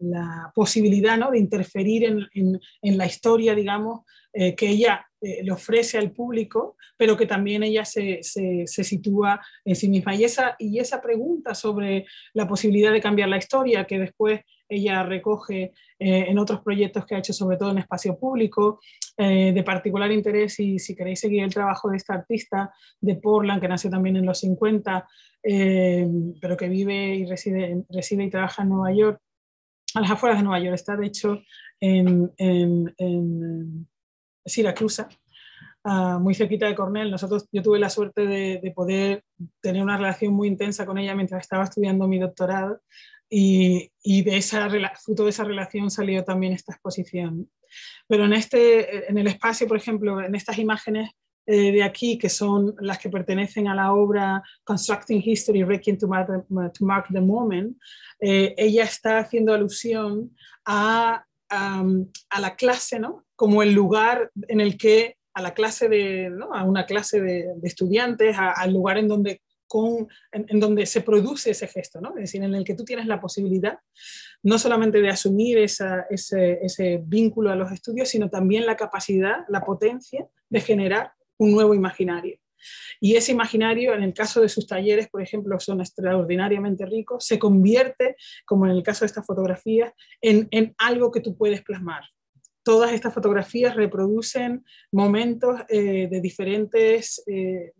posibilidad ¿no? de interferir en, la historia, digamos, eh, que ella eh, le ofrece al público, pero que también ella se, se, se, sitúa en sí misma. Y esa, y esa pregunta sobre la posibilidad de cambiar la historia, que después ella recoge eh, en otros proyectos que ha hecho, sobre todo en espacio público, eh, de particular interés y si queréis seguir el trabajo de esta artista de Portland, que nació también en los 50, eh, pero que vive y reside, reside y trabaja en Nueva York, a las afueras de Nueva York, está de hecho en, en, en Siracusa, Uh, muy cerquita de Cornell. Nosotros, yo tuve la suerte de, de, poder tener una relación muy intensa con ella mientras estaba estudiando mi doctorado y, de esa, fruto de esa relación salió también esta exposición. Pero en, este, en el espacio, por ejemplo, en estas imágenes eh, de aquí, que son las que pertenecen a la obra Constructing History, Requiem to Mark the, to mark the Moment, eh, ella está haciendo alusión a, a, a, la clase, ¿no? Como el lugar en el que a la clase de, ¿no? a una clase de, de estudiantes, al lugar en donde, con, en, en, donde se produce ese gesto, ¿no? es decir, en el que tú tienes la posibilidad no solamente de asumir esa, ese, ese vínculo a los estudios, sino también la capacidad, la potencia de generar un nuevo imaginario. Y ese imaginario, en el caso de sus talleres, por ejemplo, son extraordinariamente ricos, se convierte, como en el caso de estas fotografías, en, en algo que tú puedes plasmar. Todas estas fotografías reproducen momentos eh, de diferentes, eh,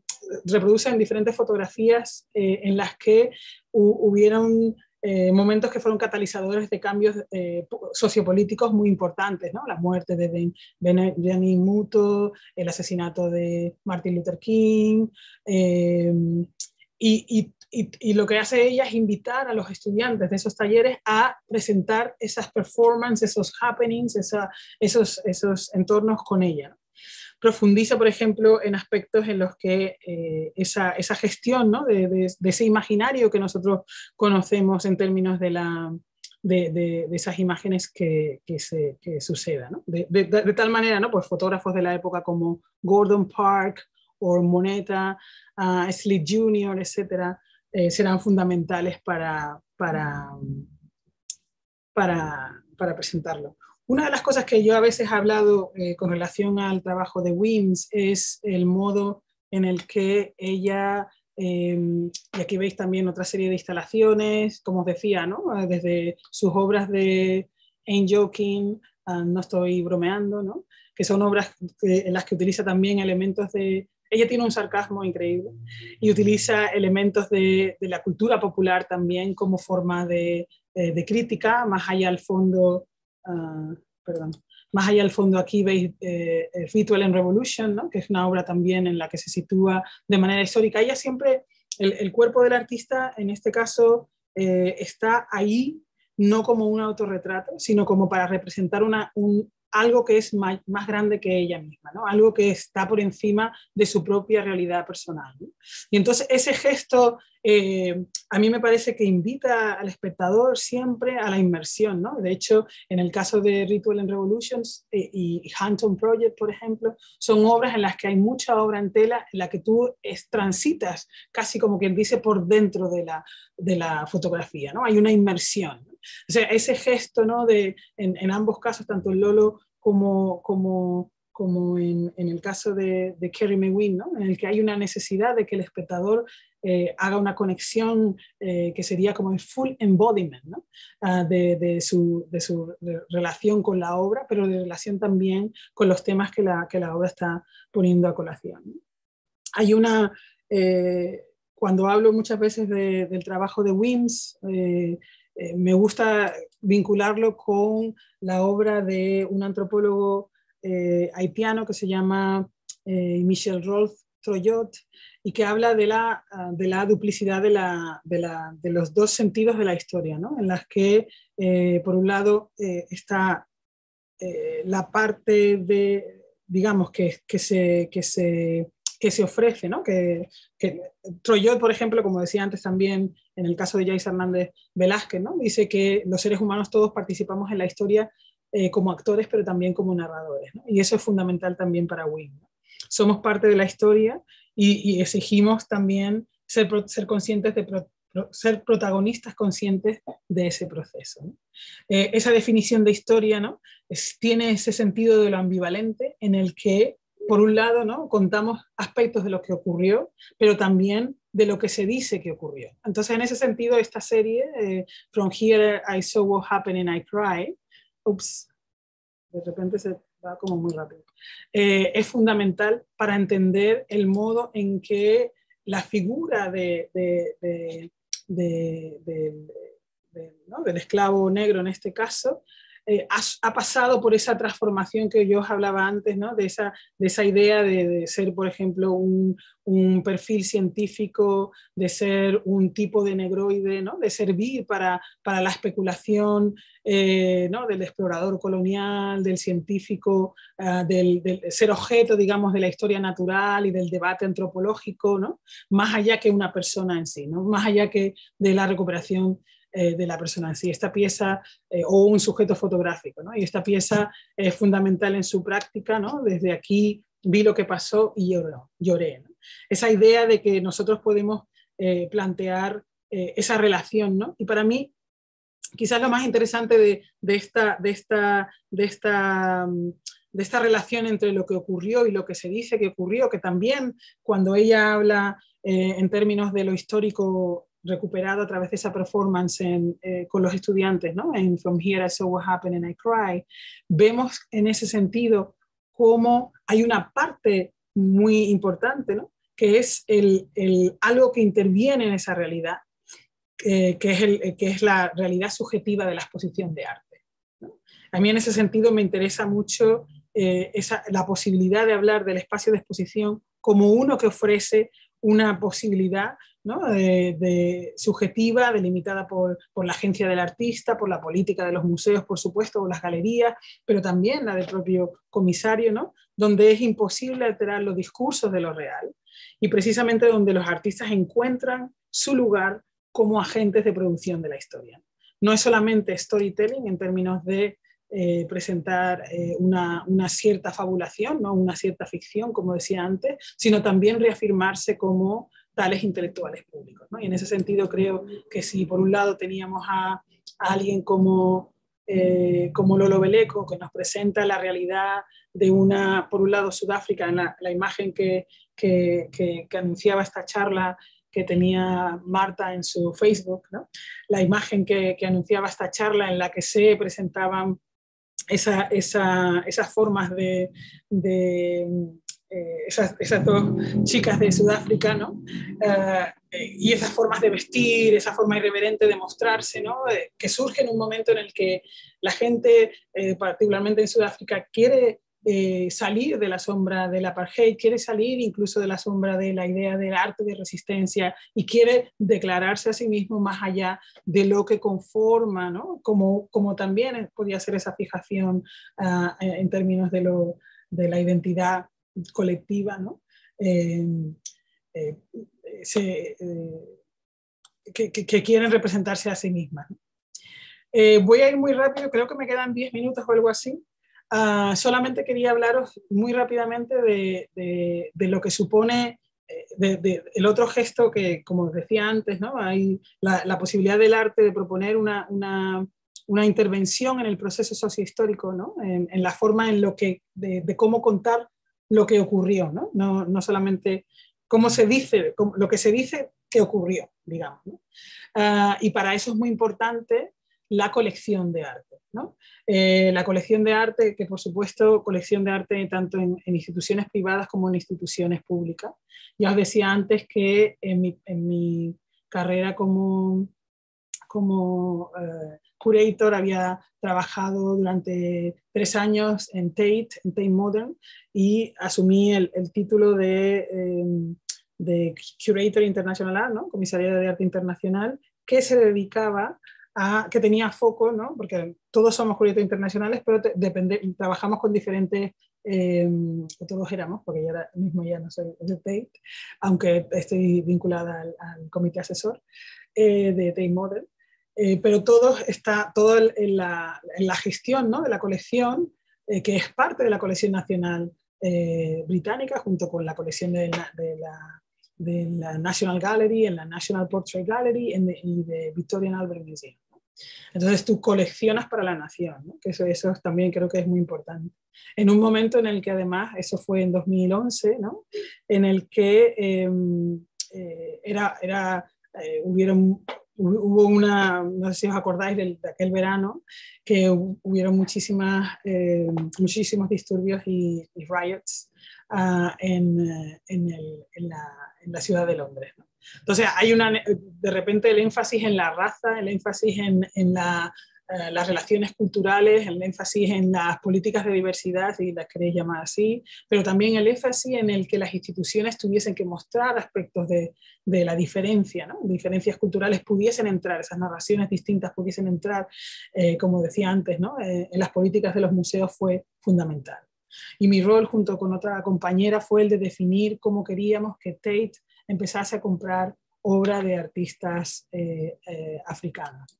reproducen diferentes fotografías eh, en las que hubieron eh, momentos que fueron catalizadores de cambios eh, sociopolíticos muy importantes, ¿no? la muerte de Benjamin Muto, el asesinato de Martin Luther King, y, y, y, lo que hace ella es invitar a los estudiantes de esos talleres a presentar esas performances, esos happenings, esa, esos, esos entornos con ella profundiza, por ejemplo, en aspectos en los que eh, esa, esa, gestión ¿no? de, de, ese imaginario que nosotros conocemos en términos de, la, de, esas imágenes que, que, se, que. ¿no? De, tal manera, ¿no? pues fotógrafos de la época como Gordon Park o Moneta, uh, Sleep Jr., etcétera, eh, serán fundamentales para, para, para, para presentarlo. Una de las cosas que yo a veces he hablado eh, con relación al trabajo de Wims es el modo en el que ella, eh, y aquí veis también otra serie de instalaciones, como os decía, ¿no? desde sus obras de Ain't Joking, uh, No estoy bromeando, ¿no? que son obras en las que utiliza también elementos de... Ella tiene un sarcasmo increíble y utiliza elementos de, de la cultura popular también como forma de, de, de crítica, más allá al fondo uh, perdón, más allá del fondo aquí veis eh, Ritual and Revolution, ¿no? que es una obra también en la que se sitúa de manera histórica. Ella siempre, el, el cuerpo del artista en este caso eh, está ahí no como un autorretrato, sino como para representar una, un, algo que es más, más, grande que ella misma, ¿no? algo que está por encima de su propia realidad personal. ¿no? Y entonces ese gesto eh, a mí me parece que invita al espectador siempre a la inmersión. ¿no? De hecho, en el caso de Ritual and Revolutions eh, y Hampton Project, por ejemplo, son obras en las que hay mucha obra en tela en la que tú transitas casi como quien dice por dentro de la, fotografía. ¿no? Hay una inmersión. O sea, ese gesto ¿no? de, en, ambos casos, tanto en Lolo como, como, como en, en, el caso de, de Kerry McWin, ¿no? en el que hay una necesidad de que el espectador eh, haga una conexión eh, que sería como el full embodiment uh, de, su, de, su, relación con la obra, pero de relación también con los temas que la, que la obra está poniendo a colación. Hay una, eh, cuando hablo muchas veces de, del trabajo de Wims, me gusta vincularlo con la obra de un antropólogo eh, haitiano que se llama Michel Rolf Troyot y que habla de la, de la duplicidad de, la, de, la, de, los dos sentidos de la historia, ¿no? en las que, por un lado, está la parte de, digamos, que, que, se, que se que se ofrece, ¿no? Que, Troyot, por ejemplo, como decía antes también en el caso de Jais Hernández Velázquez, ¿no? Dice que los seres humanos todos participamos en la historia eh, como actores, pero también como narradores, ¿no? Y eso es fundamental también para Wim. ¿no? Somos parte de la historia y, exigimos también ser, conscientes de ser protagonistas conscientes de ese proceso. Eh, esa definición de historia ¿no? Tiene ese sentido de lo ambivalente en el que por un lado, ¿no? contamos aspectos de lo que ocurrió, pero también de lo que se dice que ocurrió. Entonces, en ese sentido, esta serie, eh, From Here I Saw What Happened and I Cry, ups, de repente se va como muy rápido, eh, es fundamental para entender el modo en que la figura de, del esclavo negro en este caso eh, ha, pasado por esa transformación que yo os hablaba antes, ¿no? de, esa, de esa idea de, ser, por ejemplo, un, un, perfil científico, de ser un tipo de negroide, ¿no? de servir para, para la especulación eh, ¿no? del explorador colonial, del científico, del, del, ser objeto, digamos, de la historia natural y del debate antropológico, ¿no? más allá que una persona en sí, ¿no? más allá que de la recuperación eh, de la persona en sí, esta pieza eh, o un sujeto fotográfico. ¿no? Y esta pieza es fundamental en su práctica, ¿no? desde aquí vi lo que pasó y lloré. lloré. Esa idea de que nosotros podemos eh, plantear esa relación. ¿no? Y para mí, quizás lo más interesante de, de esta, de esta, de esta de esta relación entre lo que ocurrió y lo que se dice que ocurrió, que también cuando ella habla en términos de lo histórico recuperado a través de esa performance eh, con los estudiantes, ¿no? en From Here I Saw What Happened and I Cry, vemos en ese sentido cómo hay una parte muy importante, ¿no? que es el, el, algo que interviene en esa realidad, eh, que, es el, que es la realidad subjetiva de la exposición de arte. A mí en ese sentido me interesa mucho eh, esa, la posibilidad de hablar del espacio de exposición como uno que ofrece una posibilidad ¿no? de, subjetiva, delimitada por, por, la agencia del artista, por la política de los museos, por supuesto, o las galerías, pero también la del propio comisario, ¿no? donde es imposible alterar los discursos de lo real y precisamente donde los artistas encuentran su lugar como agentes de producción de la historia. No es solamente storytelling en términos de eh, presentar eh, una, cierta fabulación, ¿no? una cierta ficción, como decía antes, sino también reafirmarse como tales intelectuales públicos. Y en ese sentido creo que si por un lado teníamos a, alguien como, eh, como Lolo Beleco, que nos presenta la realidad de una, por un lado, Sudáfrica, en la, imagen que, que, anunciaba esta charla que tenía Marta en su Facebook, la imagen que, anunciaba esta charla en la que se presentaban esa, esa, esas formas de eh, esas, esas, dos chicas de Sudáfrica, ¿no? Eh, y esas formas de vestir, esa forma irreverente de mostrarse, ¿no? Eh, que surge en un momento en el que la gente, particularmente en Sudáfrica, quiere eh, salir de la sombra del apartheid, quiere salir incluso de la sombra de la idea del arte de resistencia y quiere declararse a sí mismo más allá de lo que conforma, ¿no? como, como también podía ser esa fijación uh, en términos de, lo, de, la identidad colectiva, ¿no? eh, eh, se, que, quieren representarse a sí mismas. voy a ir muy rápido, creo que me quedan 10 minutos o algo así. Uh, solamente quería hablaros muy rápidamente de, de, lo que supone eh, de, el otro gesto que, como decía antes, ¿no? hay la, posibilidad del arte de proponer una, una, una, intervención en el proceso sociohistórico, ¿no? en la forma en lo que, de, cómo contar lo que ocurrió, ¿no? No, no solamente cómo se dice, lo que se dice que ocurrió, digamos. Uh, y para eso es muy importante la colección de arte. ¿no? Eh, la colección de arte, que por supuesto, colección de arte tanto en, instituciones privadas como en instituciones públicas. Ya os decía antes que en mi, carrera como, como uh, curator había trabajado durante tres años en Tate, en Tate Modern, y asumí el, título de, eh, de Curator International ¿no? Comisaría de Arte Internacional, que se dedicaba que tenía foco, ¿no? porque todos somos curadores internacionales, pero depende, trabajamos con diferentes, eh, todos éramos, porque yo ahora mismo ya no soy de Tate, aunque estoy vinculada al, al comité asesor eh, de Tate Model, eh, pero todo está todo en la, en la gestión ¿no? de la colección, eh, que es parte de la colección nacional eh, británica, junto con la colección de la, de la de la National Gallery, en la National Portrait Gallery en de, y de Victorian Albert Museum. Entonces tú coleccionas para la nación, ¿no? que eso, eso también creo que es muy importante. En un momento en el que además, eso fue en 2011, ¿no? en el que eh, eh, era, era, eh, hubieron, hubo una, no sé si os acordáis de, de aquel verano, que hubieron muchísimas, eh, muchísimos disturbios y, riots uh, en, el, en, la, ciudad de Londres. Entonces hay una, de repente el énfasis en la raza, el énfasis en la, uh, las relaciones culturales, el énfasis en las políticas de diversidad, si las queréis llamar así, pero también el énfasis en el que las instituciones tuviesen que mostrar aspectos de, de la diferencia, diferencias culturales pudiesen entrar, esas narraciones distintas pudiesen entrar, eh, como decía antes, ¿no? eh, en las políticas de los museos fue fundamental. Y mi rol junto con otra compañera fue el de definir cómo queríamos que Tate empezase a comprar obra de artistas eh, eh, africanos.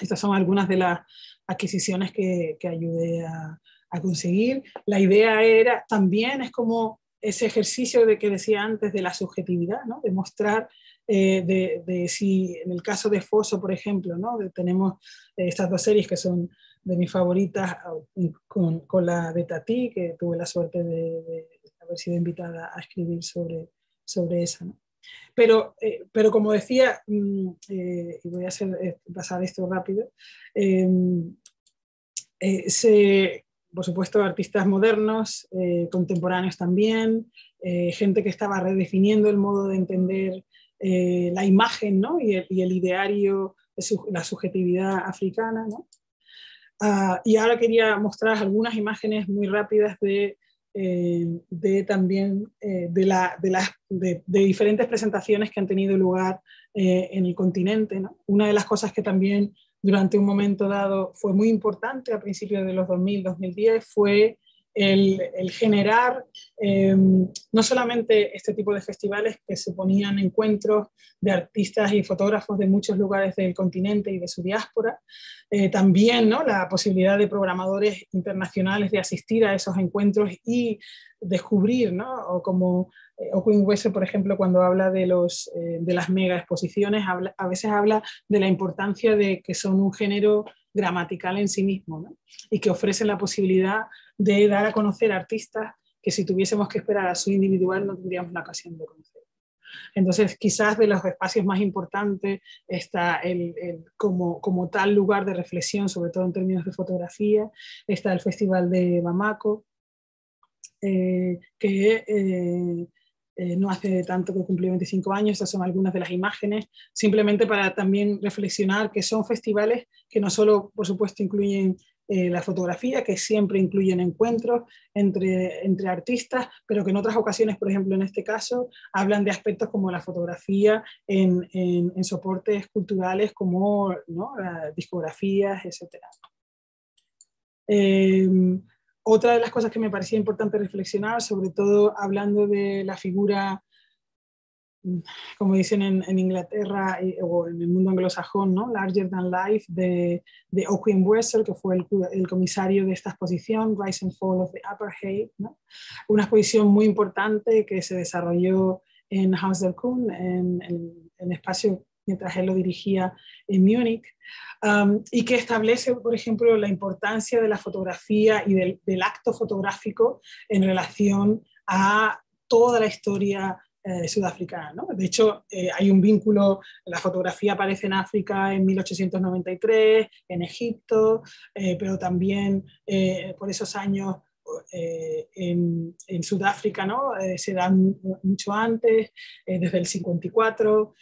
Estas son algunas de las adquisiciones que, que ayudé a, conseguir. La idea era también, es como ese ejercicio de que decía antes de la subjetividad, ¿no? de mostrar eh, de, si en el caso de Foso, por ejemplo, ¿no? Tenemos estas dos series que son de mis favoritas con, con, la de Tati, que tuve la suerte de, haber sido invitada a escribir sobre, sobre esa. Pero, eh, pero como decía, mm, eh, y voy a eh, pasar esto rápido, se, por supuesto, artistas modernos, contemporáneos también, gente que estaba redefiniendo el modo de entender la imagen ¿no? y, el, y, el, ideario, la subjetividad africana. ¿no? Ah, y ahora quería mostrar algunas imágenes muy rápidas de eh, de también eh, de, la, de, las, de, diferentes presentaciones que han tenido lugar eh, en el continente. Una de las cosas que también durante un momento dado fue muy importante a principios de los 2000-2010 fue el, generar em, no solamente este tipo de festivales que se ponían encuentros de artistas y fotógrafos de muchos lugares del continente y de su diáspora, eh, también ¿no? la posibilidad de programadores internacionales de asistir a esos encuentros y descubrir, ¿no? o como eh, Owen Wesser, por ejemplo, cuando habla de, los, eh, de las mega exposiciones, a veces habla de la importancia de que son un género gramatical en sí mismo y que ofrecen la posibilidad de dar a conocer artistas que si tuviésemos que esperar a su individual no tendríamos la ocasión de conocer. Entonces, quizás de los espacios más importantes está el, como, como, tal lugar de reflexión, sobre todo en términos de fotografía, está el Festival de Bamako, eh, que eh, eh, no hace tanto que cumplió 25 años, estas son algunas de las imágenes, simplemente para también reflexionar que son festivales que no solo, por supuesto, incluyen eh, la fotografía, que siempre incluyen encuentros entre, entre artistas, pero que en otras ocasiones, por ejemplo en este caso, hablan de aspectos como la fotografía en, en, soportes culturales como ¿no? discografías, etc. Eh, otra de las cosas que me parecía importante reflexionar, sobre todo hablando de la figura como dicen en, Inglaterra o en el mundo anglosajón, ¿no? Larger Than Life de, de Owen Wessel, que fue el, comisario de esta exposición, Rise and Fall of the Apartheid, ¿no? una exposición muy importante que se desarrolló en Haus der Kuhn, en, el espacio mientras él lo dirigía en Múnich, um, y que establece, por ejemplo, la importancia de la fotografía y del, del acto fotográfico en relación a toda la historia eh, sudafricana. ¿no? De hecho, eh, hay un vínculo, la fotografía aparece en África en 1893, en Egipto, eh, pero también por esos años en, Sudáfrica ¿no? se dan mucho antes, desde el 54,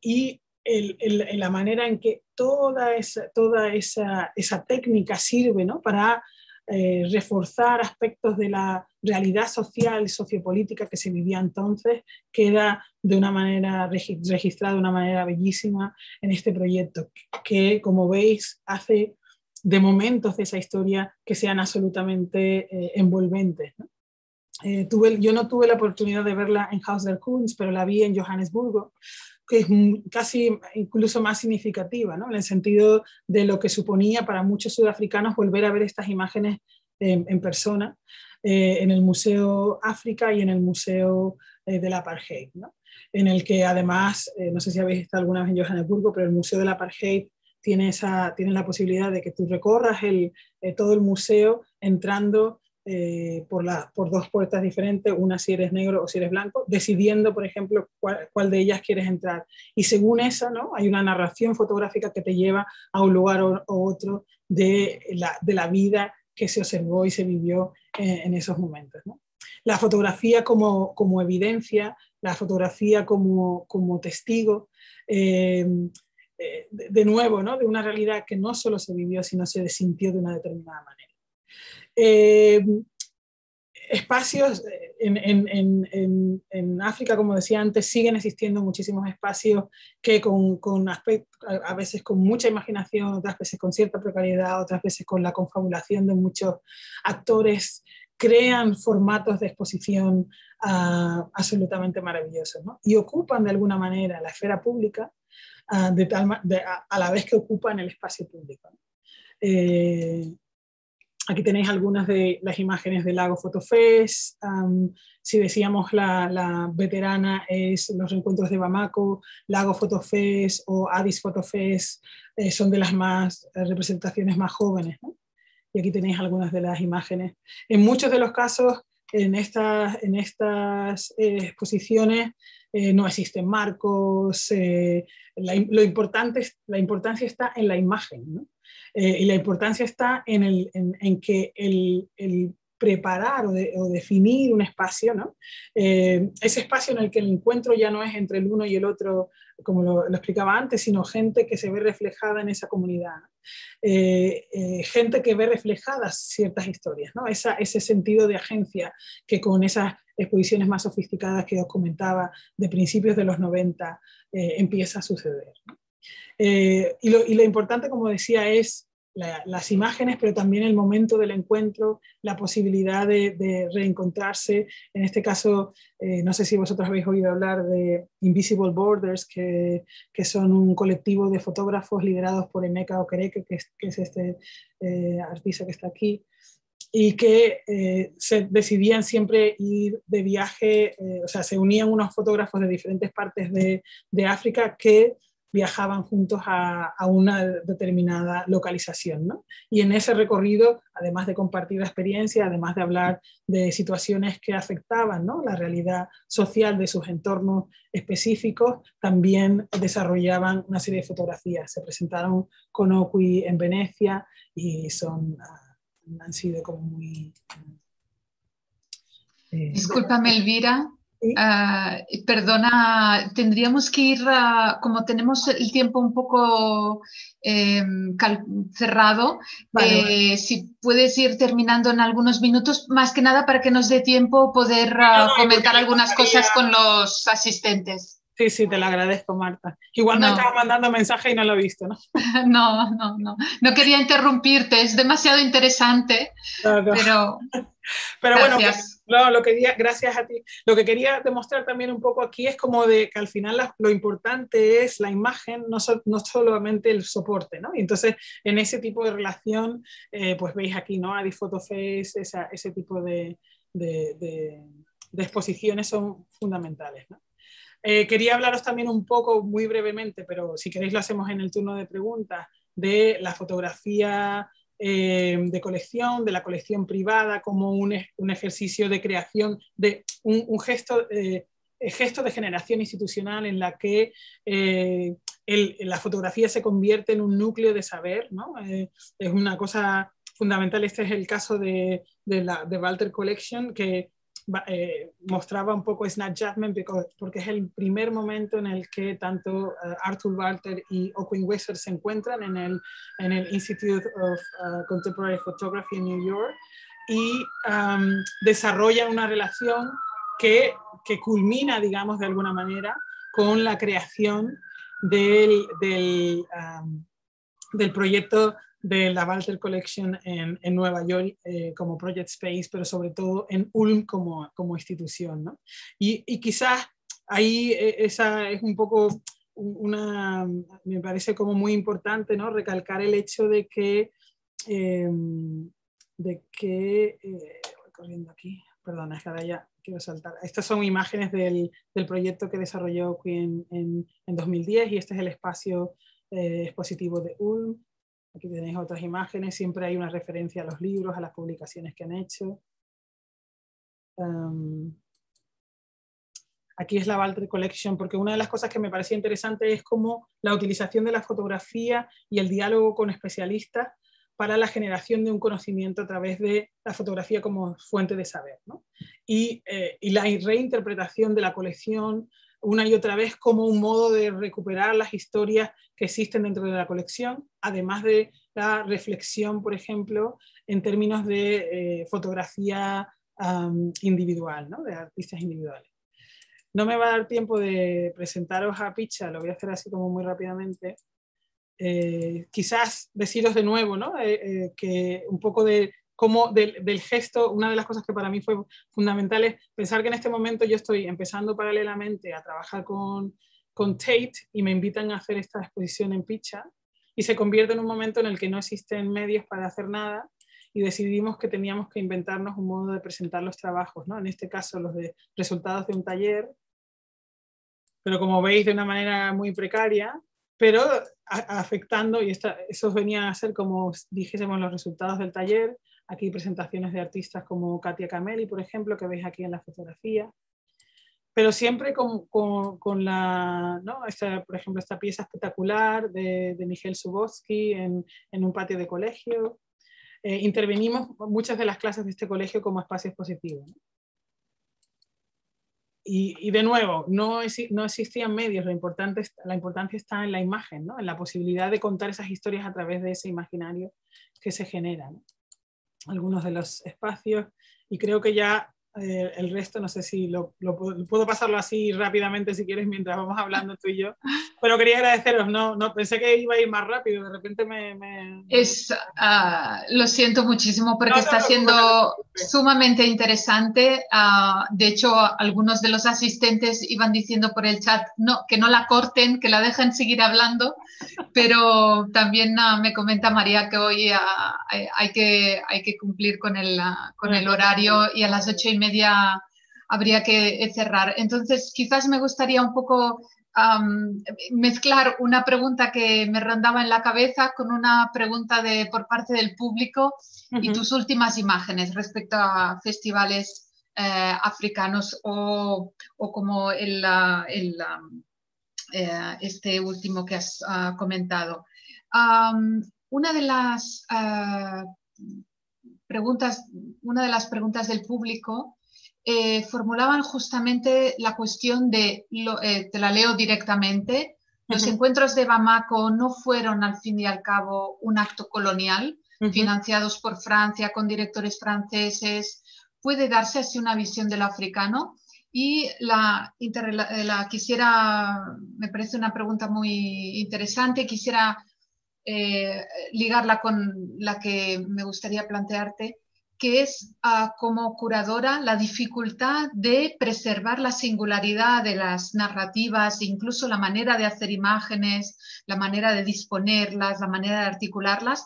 y la manera en que toda esa, toda esa, esa técnica sirve ¿no? para eh, reforzar aspectos de la realidad social y sociopolítica que se vivía entonces, queda de una manera registrada de una manera bellísima en este proyecto, que como veis hace de momentos de esa historia que sean absolutamente eh, envolventes. Eh, tuve, yo no tuve la oportunidad de verla en Haus der Kunst, pero la vi en Johannesburgo que es casi incluso más significativa, ¿no? en el sentido de lo que suponía para muchos sudafricanos volver a ver estas imágenes en, persona eh, en el Museo África y en el Museo eh, de la Apartheid, ¿no? en el que además, eh, no sé si habéis estado alguna vez en Johannesburgo, pero el Museo de la Apartheid tiene, esa, tiene la posibilidad de que tú recorras el, todo el museo entrando eh, por, la, por dos puertas diferentes, una si eres negro o si eres blanco, decidiendo, por ejemplo, cuál, de ellas quieres entrar. Y según esa, ¿no? hay una narración fotográfica que te lleva a un lugar o, otro de la, de la, vida que se observó y se vivió eh, en esos momentos. La fotografía como, como, evidencia, la fotografía como, como testigo, eh, de, nuevo, ¿no? de una realidad que no solo se vivió, sino se sintió de una determinada manera. Eh, espacios eh, en, África, como decía antes, siguen existiendo muchísimos espacios que con, a veces con mucha imaginación, otras veces con cierta precariedad, otras veces con la confabulación de muchos actores, crean formatos de exposición ah, absolutamente maravillosos y ocupan de alguna manera la esfera pública ah, de tal, a, la vez que ocupan el espacio público. Eh, aquí tenéis algunas de las imágenes del lago Fotofest. si decíamos la, la, veterana es los reencuentros de Bamako, Lago Fotofest o Addis Fotofest eh, son de las más eh, representaciones más jóvenes. Y aquí tenéis algunas de las imágenes. En muchos de los casos, en estas, en estas eh, exposiciones no existen marcos. lo importante, la importancia está en la imagen. ¿no? Eh, y la importancia está en, el, en, que el, preparar o, definir un espacio, ¿no? Eh, ese espacio en el que el encuentro ya no es entre el uno y el otro, como lo, explicaba antes, sino gente que se ve reflejada en esa comunidad, eh, gente que ve reflejadas ciertas historias, ¿no? Ese sentido de agencia que con esas exposiciones más sofisticadas que os comentaba de principios de los 90 empieza a suceder. Eh, y, lo, importante, como decía, es las imágenes, pero también el momento del encuentro, la posibilidad de, reencontrarse. En este caso, eh, no sé si vosotros habéis oído hablar de Invisible Borders, que, que son un colectivo de fotógrafos liderados por Emeka Okereke, que es, este eh, artista que está aquí y que se decidían siempre ir de viaje, o sea, se unían unos fotógrafos de diferentes partes de, de África que viajaban juntos a, una determinada localización. ¿no? Y en ese recorrido, además de compartir la experiencia, además de hablar de situaciones que afectaban ¿no? la realidad social de sus entornos específicos, también desarrollaban una serie de fotografías. Se presentaron con Oqui en Venecia y son, ah, han sido como muy... Eh, Discúlpame, Elvira, Ah, perdona, tendríamos que ir, como tenemos el tiempo un poco em, cerrado, eh, si puedes ir terminando en algunos minutos, más que nada para que nos dé tiempo poder ah, comentar algunas cosas con los asistentes. Sí, sí, te lo agradezco, Marta. Igual me estaba mandando mensaje y no lo he visto, ¿no? No, no, no. No quería interrumpirte, es demasiado interesante, pero... Pero bueno, no, lo que, gracias a ti. Lo que quería demostrar también un poco aquí es como de que al final lo importante es la imagen, no, no solamente el soporte, ¿no? Y entonces en ese tipo de relación, eh, pues veis aquí, ¿no? Adi Photoface, ese tipo de, exposiciones son fundamentales. Eh, quería hablaros también un poco, muy brevemente, pero si queréis lo hacemos en el turno de preguntas, de la fotografía eh, de colección, de la colección privada, como un, un ejercicio de creación, de un, gesto, eh, gesto de generación institucional en la que la fotografía se convierte en un núcleo de saber. ¿no? es una cosa fundamental. Este es el caso de, de la de Walter Collection, que eh, mostraba un poco Snapchatment porque es el primer momento en el que tanto eh, Arthur Walter y Owen Wexler se encuentran en el, en el Institute of uh, Contemporary Photography en New York y um, desarrollan una relación que, que, culmina, digamos, de alguna manera con la creación del, del, del proyecto de la Walter Collection en, en Nueva York eh, como Project Space, pero sobre todo en Ulm como, como institución. ¿no? Y, y, quizás ahí eh, esa es un poco una, me parece como muy importante, ¿no? Recalcar el hecho de que, em, de que, eh, voy corriendo aquí, perdona, es que ahora ya quiero saltar. Estas son imágenes del, del proyecto que desarrolló Queen en, en, 2010 y este es el espacio expositivo de Ulm. Aquí tenéis otras imágenes, siempre hay una referencia a los libros, a las publicaciones que han hecho. aquí es la Walter Collection, porque una de las cosas que me parecía interesante es cómo la utilización de la fotografía y el diálogo con especialistas para la generación de un conocimiento a través de la fotografía como fuente de saber. Eh, y, la reinterpretación de la colección una y otra vez como un modo de recuperar las historias que existen dentro de la colección, además de la reflexión, por ejemplo, en términos de eh, fotografía individual, ¿no? de artistas individuales. No me va a dar tiempo de presentaros a Picha, lo voy a hacer así como muy rápidamente. Eh, quizás deciros de nuevo ¿no? Eh, que un poco de como del, del, gesto, una de las cosas que para mí fue fundamental es pensar que en este momento yo estoy empezando paralelamente a trabajar con, con Tate y me invitan a hacer esta exposición en Picha y se convierte en un momento en el que no existen medios para hacer nada y decidimos que teníamos que inventarnos un modo de presentar los trabajos, ¿no? en este caso los de resultados de un taller, pero como veis de una manera muy precaria, pero afectando, y esos venían a ser como dijésemos los resultados del taller, aquí presentaciones de artistas como Katia Cameli, por ejemplo, que veis aquí en la fotografía, pero siempre con, con, la, ¿no? por ejemplo, esta pieza espectacular de, de Miguel Subotsky en, en, un patio de colegio. Eh, intervenimos muchas de las clases de este colegio como espacio expositivo. Y, y, de nuevo, no, no existían medios, lo importante, la importancia está en la imagen, ¿no? en la posibilidad de contar esas historias a través de ese imaginario que se genera. Algunos de los espacios, y creo que ya eh, el resto no sé si lo, puedo pasarlo así rápidamente si quieres mientras vamos hablando tú y yo. Pero quería agradeceros, no, no pensé que iba a ir más rápido, de repente me... Es, ah, lo siento muchísimo porque está siendo sumamente interesante. Ah, de hecho, algunos de los asistentes iban diciendo por el chat no, que no la corten, que la dejen seguir hablando, pero también ah, me comenta María que hoy hay, que, hay que cumplir con el, con el horario y a las ocho y media habría que cerrar. Entonces, quizás me gustaría un poco mezclar una pregunta que me rondaba en la cabeza con una pregunta de, por parte del público y tus últimas imágenes respecto a festivales eh, africanos o, como el, el eh, este último que has ah, comentado. una de las ah, preguntas, una de las preguntas del público eh, formulaban justamente la cuestión de, eh, te la leo directamente, los encuentros de Bamako no fueron al fin y al cabo un acto colonial, financiados por Francia, con directores franceses. Puede darse así una visión del africano. Y la, la, quisiera, me parece una pregunta muy interesante, quisiera eh, ligarla con la que me gustaría plantearte que es ah, como curadora la dificultad de preservar la singularidad de las narrativas, incluso la manera de hacer imágenes, la manera de disponerlas, la manera de articularlas,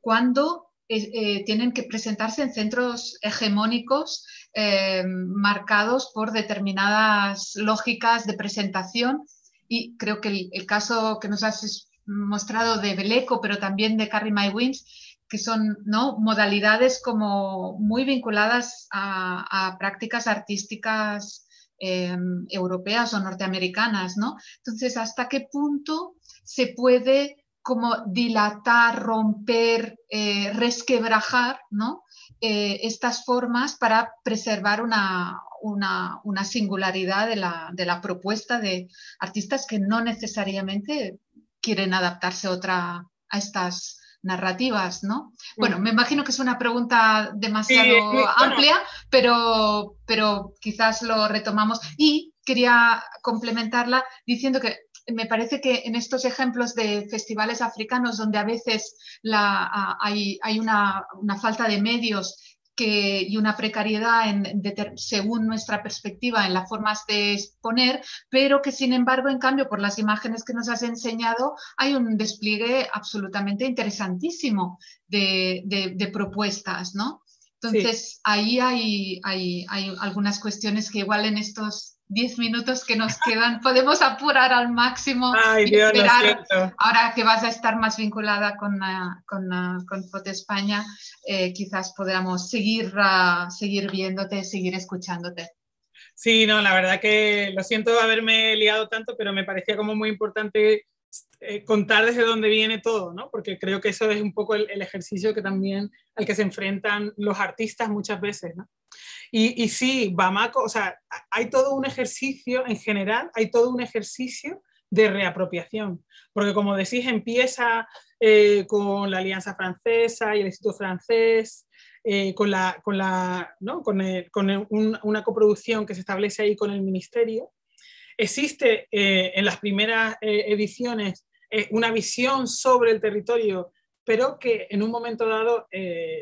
cuando eh, eh, tienen que presentarse en centros hegemónicos eh, marcados por determinadas lógicas de presentación. Y creo que el, caso que nos has mostrado de Beleco, pero también de Carrie My Wins, que son ¿no? modalidades como muy vinculadas a, prácticas artísticas em, europeas o norteamericanas, ¿no? Entonces, ¿hasta qué punto se puede como dilatar, romper, eh, resquebrajar, ¿no? Eh, estas formas para preservar una, una, singularidad de la, de la, propuesta de artistas que no necesariamente quieren adaptarse a estas narrativas, ¿no? Bueno, me imagino que es una pregunta demasiado amplia, pero, pero quizás lo retomamos. Y quería complementarla diciendo que me parece que en estos ejemplos de festivales africanos donde a veces la, hay, hay una, una, falta de medios y una precariedad en, según nuestra perspectiva en las formas de exponer, pero que sin embargo, en cambio, por las imágenes que nos has enseñado, hay un despliegue absolutamente interesantísimo de, propuestas, ¿no? Entonces, ahí hay, hay, hay algunas cuestiones que igual en estos 10 minutos que nos quedan, podemos apurar al máximo Ay, Dios, ahora que vas a estar más vinculada con, con, con Foto España, eh, quizás podamos seguir, uh, seguir viéndote, seguir escuchándote. Sí, no, la verdad que lo siento haberme liado tanto, pero me parecía como muy importante eh, contar desde dónde viene todo, ¿no? Porque creo que eso es un poco el, el, ejercicio que también al que se enfrentan los artistas muchas veces, ¿no? Y, sí, Bamako, o sea, hay todo un ejercicio, en general, hay todo un ejercicio de reapropiación, porque como decís, empieza eh, con la Alianza Francesa y el Instituto Francés, eh, con, la, con, la, ¿no? con, con una coproducción que se establece ahí con el Ministerio. Existe eh, en las primeras ediciones una visión sobre el territorio, pero que en un momento dado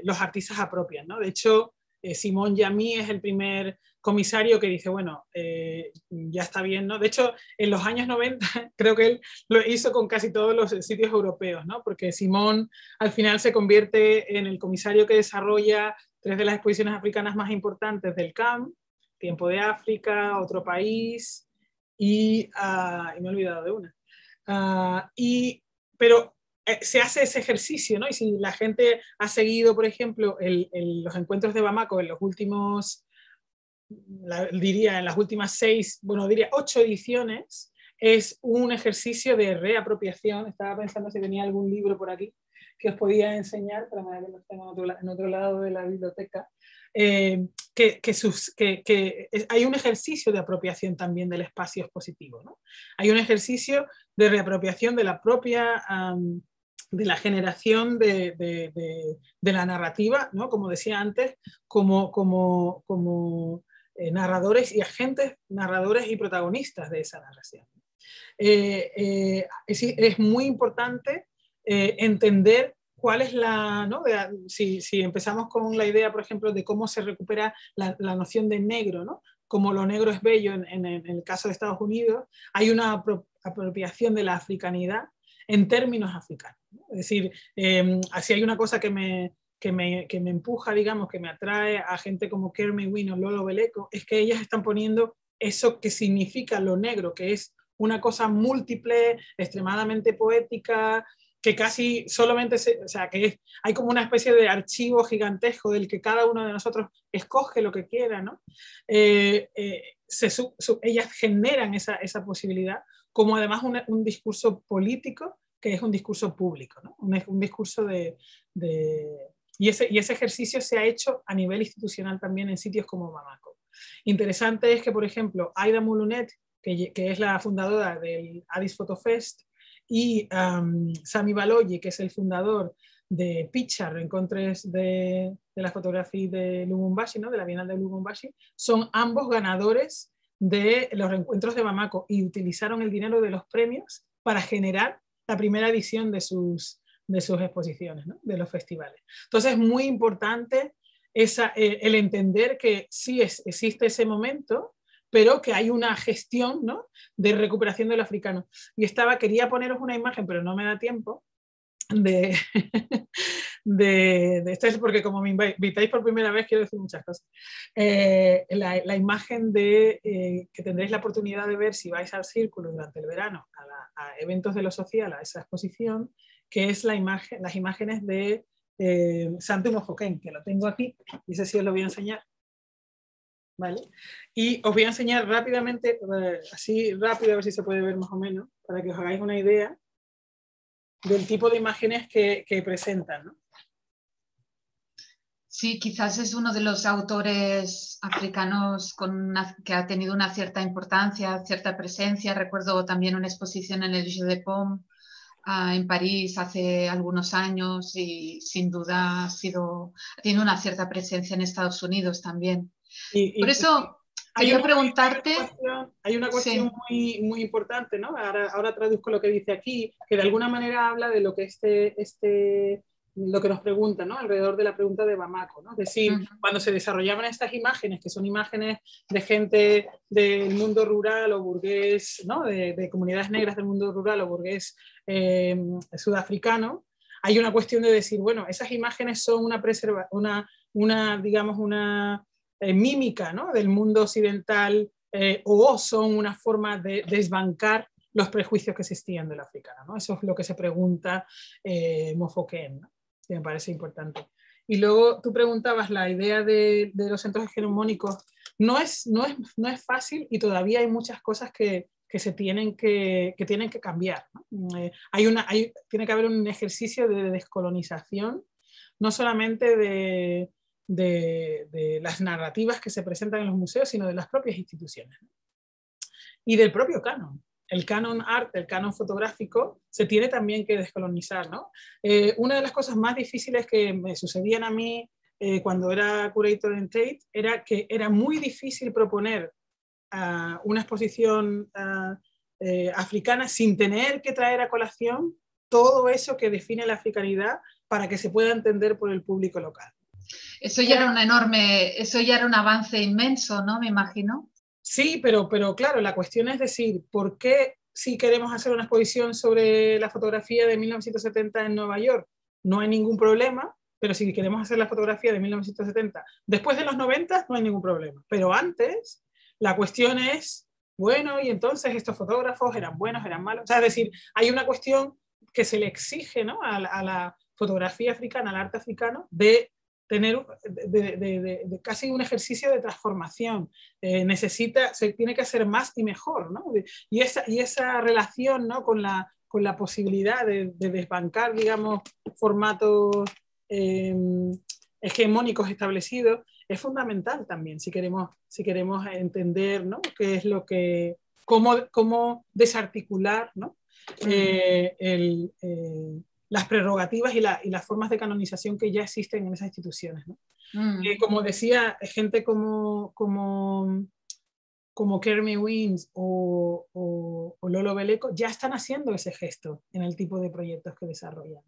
los artistas apropian. ¿no? De hecho, Simón Yamí es el primer comisario que dice, bueno, eh, ya está bien, ¿no? De hecho, en los años 90 creo que él lo hizo con casi todos los sitios europeos, ¿no? Porque Simón al final se convierte en el comisario que desarrolla tres de las exposiciones africanas más importantes del CAM, Tiempo de África, Otro País y, uh, y me he olvidado de una. Uh, y, pero eh, se hace ese ejercicio, ¿no? Y si la gente ha seguido, por ejemplo, el, los encuentros de Bamako en los últimos diría en las últimas seis, bueno, diría ocho ediciones, es un ejercicio de reapropiación. Estaba pensando si tenía algún libro por aquí que os podía enseñar, para que los tengo en otro, lado de la biblioteca, eh, que, que, que, que hay un ejercicio de apropiación también del espacio expositivo. ¿no? Hay un ejercicio de reapropiación de la propia... De la generación de, de, la narrativa, ¿no? como decía antes, como, como, como eh, narradores y agentes, narradores y protagonistas de esa narración. Eh, eh, es, muy importante entender cuál es la, si, si, empezamos con la idea, por ejemplo, de cómo se recupera la, la noción de negro, ¿no? como lo negro es bello en, el caso de Estados Unidos, hay una apropiación de la africanidad en términos africanos. Es decir, así hay una cosa que me, que me, que me, empuja, digamos, que me atrae a gente como Kermit Wynne o Lolo Beleco, es que ellas están poniendo eso que significa lo negro, que es una cosa múltiple, extremadamente poética, que casi solamente, se, o sea, que hay como una especie de archivo gigantesco del que cada uno de nosotros escoge lo que quiera, ¿no? Eh, eh, ellas generan esa, esa, posibilidad, como además un, un, discurso político que es un discurso público, ¿no? un, un discurso de, de, y ese, y ese ejercicio se ha hecho a nivel institucional también en sitios como Bamako. Interesante es que, por ejemplo, Aida Mulunet, que, es la fundadora del Addis Photo Fest, y Sami Baloyi, que es el fundador de Pichar, Encontres de, de la fotografía de Lubumbashi, ¿no? de la Bienal de Lubumbashi, son ambos ganadores de los reencuentros de Bamako y utilizaron el dinero de los premios para generar la primera edición de sus, de sus exposiciones, ¿no? de los festivales. Entonces es muy importante esa, eh, el entender que sí es, existe ese momento, pero que hay una gestión ¿no? de recuperación del africano. Y estaba, quería poneros una imagen, pero no me da tiempo, de, de, esto es porque como me invitáis por primera vez quiero decir muchas cosas. Eh, la, imagen de eh, que tendréis la oportunidad de ver si vais al círculo durante el verano, a, a eventos de lo social, a esa exposición, que es la imagen, las imágenes de eh, Santo Mofoquén, que lo tengo aquí, y sé si os lo voy a enseñar. Y os voy a enseñar rápidamente, eh, así rápido, a ver si se puede ver más o menos, para que os hagáis una idea del tipo de imágenes que, presentan. Sí, quizás es uno de los autores africanos que ha tenido una cierta importancia, cierta presencia. Recuerdo también una exposición en el Jeu de Pomme uh, en París hace algunos años y sin duda ha sido, tiene una cierta presencia en Estados Unidos también. Y, Por eso hay quería una, preguntarte... Hay una cuestión, hay una cuestión sí. muy, muy importante, ¿no? Ahora, ahora traduzco lo que dice aquí, que de alguna manera habla de lo que este... este lo que nos pregunta, ¿no? Alrededor de la pregunta de Bamako, ¿no? Es decir, uh -huh. cuando se desarrollaban estas imágenes, que son imágenes de gente del mundo rural o burgués, ¿no? De, de comunidades negras del mundo rural o burgués eh, sudafricano, hay una cuestión de decir, bueno, esas imágenes son una preserva, una, una digamos, una eh, mímica. Del mundo occidental eh, o son una forma de desbancar los prejuicios que existían del africano, ¿no? Eso es lo que se pregunta eh, que me parece importante. Y luego tú preguntabas la idea de, de, los centros hegemónicos. No es, no, es, no es fácil y todavía hay muchas cosas que, que se tienen que, que, tienen que cambiar. Eh, hay una, hay, tiene que haber un ejercicio de descolonización, no solamente de, de, las narrativas que se presentan en los museos, sino de las propias instituciones. Y del propio canon el canon art, el canon fotográfico, se tiene también que descolonizar. ¿no? Eh, una de las cosas más difíciles que me sucedían a mí eh, cuando era curator en Tate era que era muy difícil proponer uh, una exposición uh, eh, africana sin tener que traer a colación todo eso que define la africanidad para que se pueda entender por el público local. Eso ya era un enorme, eso ya era un avance inmenso, ¿no? Me imagino. Sí, pero, pero claro, la cuestión es decir, ¿por qué si queremos hacer una exposición sobre la fotografía de 1970 en Nueva York, no hay ningún problema, pero si queremos hacer la fotografía de 1970 después de los 90, no hay ningún problema. Pero antes, la cuestión es, bueno, y entonces estos fotógrafos eran buenos, eran malos. O sea, es decir, hay una cuestión que se le exige ¿no? a, la fotografía africana, al arte africano, de tener de, casi un ejercicio de transformación. Eh, necesita, se tiene que hacer más y mejor, ¿no? Y esa, y esa relación ¿no? con, la, con la posibilidad de, desbancar, digamos, formatos eh, hegemónicos establecidos es fundamental también si queremos, si queremos entender ¿no? qué es lo que, cómo, cómo desarticular ¿no? Eh, el, las prerrogativas y, las formas de canonización que ya existen en esas instituciones. Mm. Eh, como decía, gente como, como, como Kermy Wins o, o, Lolo Beleco ya están haciendo ese gesto en el tipo de proyectos que desarrollan.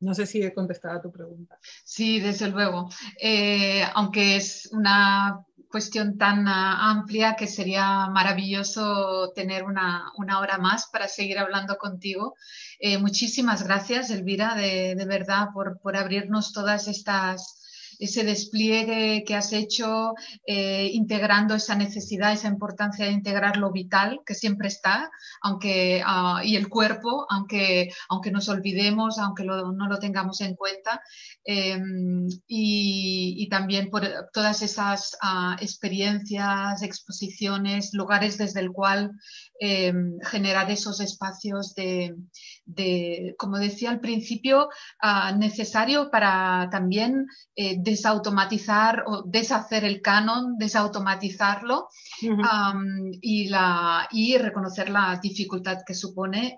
No sé si he contestado a tu pregunta. Sí, desde luego. Eh, aunque es una cuestión tan ah, amplia que sería maravilloso tener una, hora más para seguir hablando contigo. Eh, muchísimas gracias, Elvira, de, verdad, por, por abrirnos todas estas ese despliegue que has hecho, eh, integrando esa necesidad, esa importancia de integrar lo vital, que siempre está, aunque, ah, y el cuerpo, aunque, aunque nos olvidemos, aunque no lo tengamos en cuenta, em, y, también por todas esas ah, experiencias, exposiciones, lugares desde el cual em, generar esos espacios de, como decía al principio, ah, necesario para también eh, desautomatizar o deshacer el canon, desautomatizarlo y, la, y reconocer la dificultad que supone,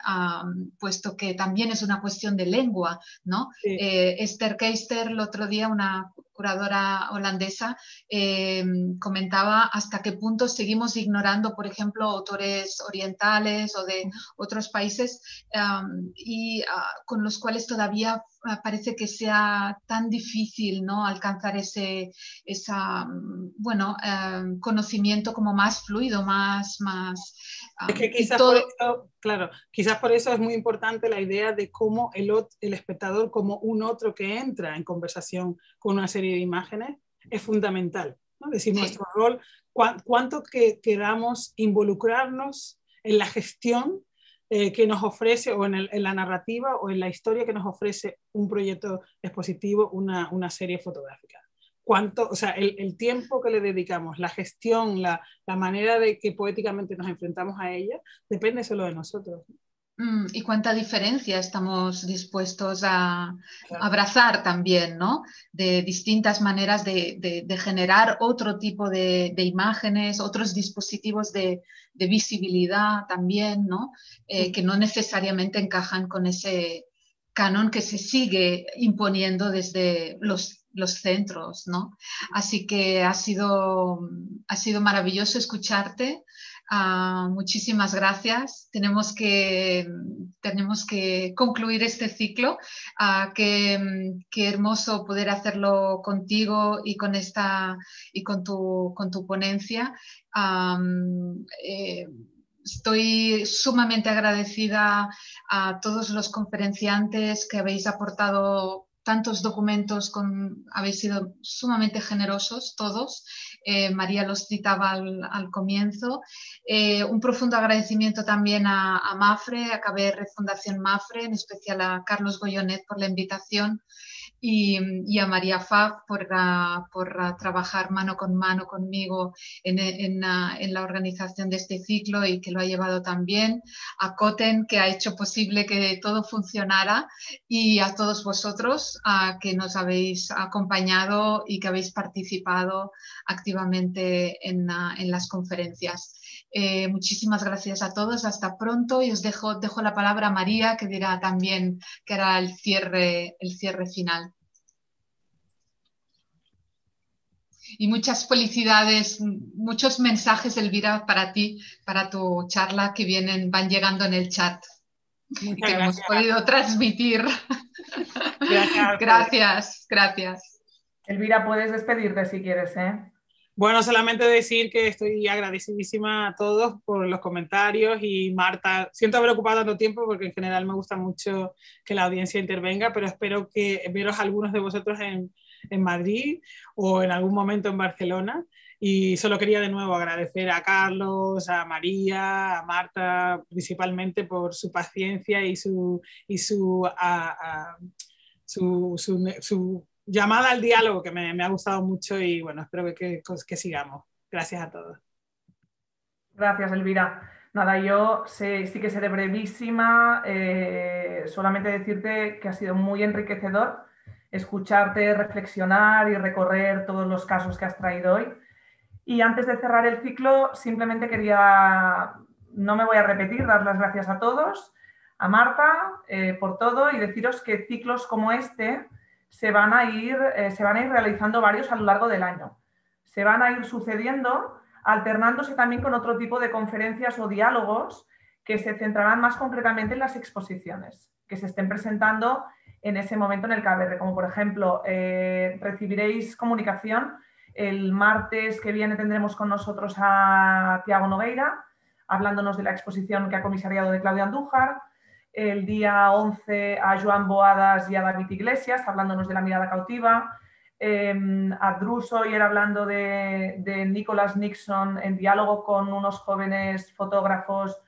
puesto que también es una cuestión de lengua. ¿no? Eh, Esther Keister, el otro día, una curadora holandesa, eh, comentaba hasta qué punto seguimos ignorando, por ejemplo, autores orientales o de otros países y ah, con los cuales todavía parece que sea tan difícil ¿no? alcanzar ese esa, mm, bueno, em, conocimiento como más fluido, más... más es que quizás por eso, claro, quizás por eso es muy importante la idea de cómo el, el espectador, como un otro que entra en conversación con una serie de imágenes, es fundamental. ¿no? Es decir, nuestro rol, cuánto que queramos involucrarnos en la gestión eh, que nos ofrece, o en, la narrativa o en la historia que nos ofrece un proyecto expositivo, una, una serie fotográfica. Cuánto, o sea, el, el, tiempo que le dedicamos, la gestión, la, la, manera de que poéticamente nos enfrentamos a ella, depende solo de nosotros. Mm, y cuánta diferencia estamos dispuestos a abrazar también, ¿no? De distintas maneras de, generar otro tipo de, imágenes, otros dispositivos de, visibilidad también, ¿no? Eh, que no necesariamente encajan con ese canon que se sigue imponiendo desde los, los centros, ¿no? Así que ha sido, ha sido maravilloso escucharte. Ah, muchísimas gracias. Tenemos que, tenemos que concluir este ciclo. Ah, qué, hermoso poder hacerlo contigo y con, esta, y con, tu, con tu ponencia. Eh, estoy sumamente agradecida a todos los conferenciantes que habéis aportado tantos documentos, habéis sido sumamente generosos todos. Eh, María los citaba al, comienzo. Eh, un profundo agradecimiento también a, Mafre, a KBR Fundación Mafre, en especial a Carlos Goyonet por la invitación y, a María Fab por, trabajar mano con mano conmigo en, en, la organización de este ciclo y que lo ha llevado también, a Coten que ha hecho posible que todo funcionara y a todos vosotros que nos habéis acompañado y que habéis participado activamente en, en las conferencias. Eh, muchísimas gracias a todos, hasta pronto y os dejo, dejo la palabra a María que dirá también que hará el cierre, el cierre final. Y muchas felicidades, muchos mensajes, Elvira, para ti, para tu charla que vienen, van llegando en el chat. que hemos podido transmitir. gracias, gracias. Elvira, puedes despedirte si quieres, ¿eh? Bueno, solamente decir que estoy agradecidísima a todos por los comentarios y Marta, siento haber ocupado tanto tiempo porque en general me gusta mucho que la audiencia intervenga, pero espero que veros algunos de vosotros en, en Madrid o en algún momento en Barcelona. Y solo quería de nuevo agradecer a Carlos, a María, a Marta, principalmente por su paciencia y su, y su, su, su, llamada al diálogo, que me, ha gustado mucho y bueno, espero que, que, sigamos. Gracias a todos. Gracias, Elvira. Nada, yo sé, sí que seré brevísima, eh, solamente decirte que ha sido muy enriquecedor escucharte reflexionar y recorrer todos los casos que has traído hoy. Y antes de cerrar el ciclo, simplemente quería, no me voy a repetir, dar las gracias a todos, a Marta eh, por todo y deciros que ciclos como este se van, a ir, eh, se van a ir realizando varios a lo largo del año. Se van a ir sucediendo, alternándose también con otro tipo de conferencias o diálogos que se centrarán más concretamente en las exposiciones que se estén presentando en ese momento en el KBR, como por ejemplo, eh, recibiréis comunicación. El martes que viene tendremos con nosotros a Tiago Nogueira, hablándonos de la exposición que ha comisariado de Claudia Andújar. El día 11 a Joan Boadas y a David Iglesias, hablándonos de la mirada cautiva. Eh, a Druso y era hablando de, de Nicholas Nixon en diálogo con unos jóvenes fotógrafos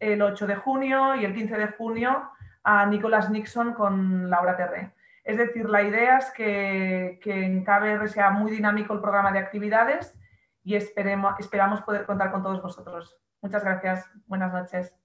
el 8 de junio y el 15 de junio a Nicholas Nixon con Laura Terré. Es decir, la idea es que, en KBR sea muy dinámico el programa de actividades y esperemos, esperamos poder contar con todos vosotros. Muchas gracias. Buenas noches.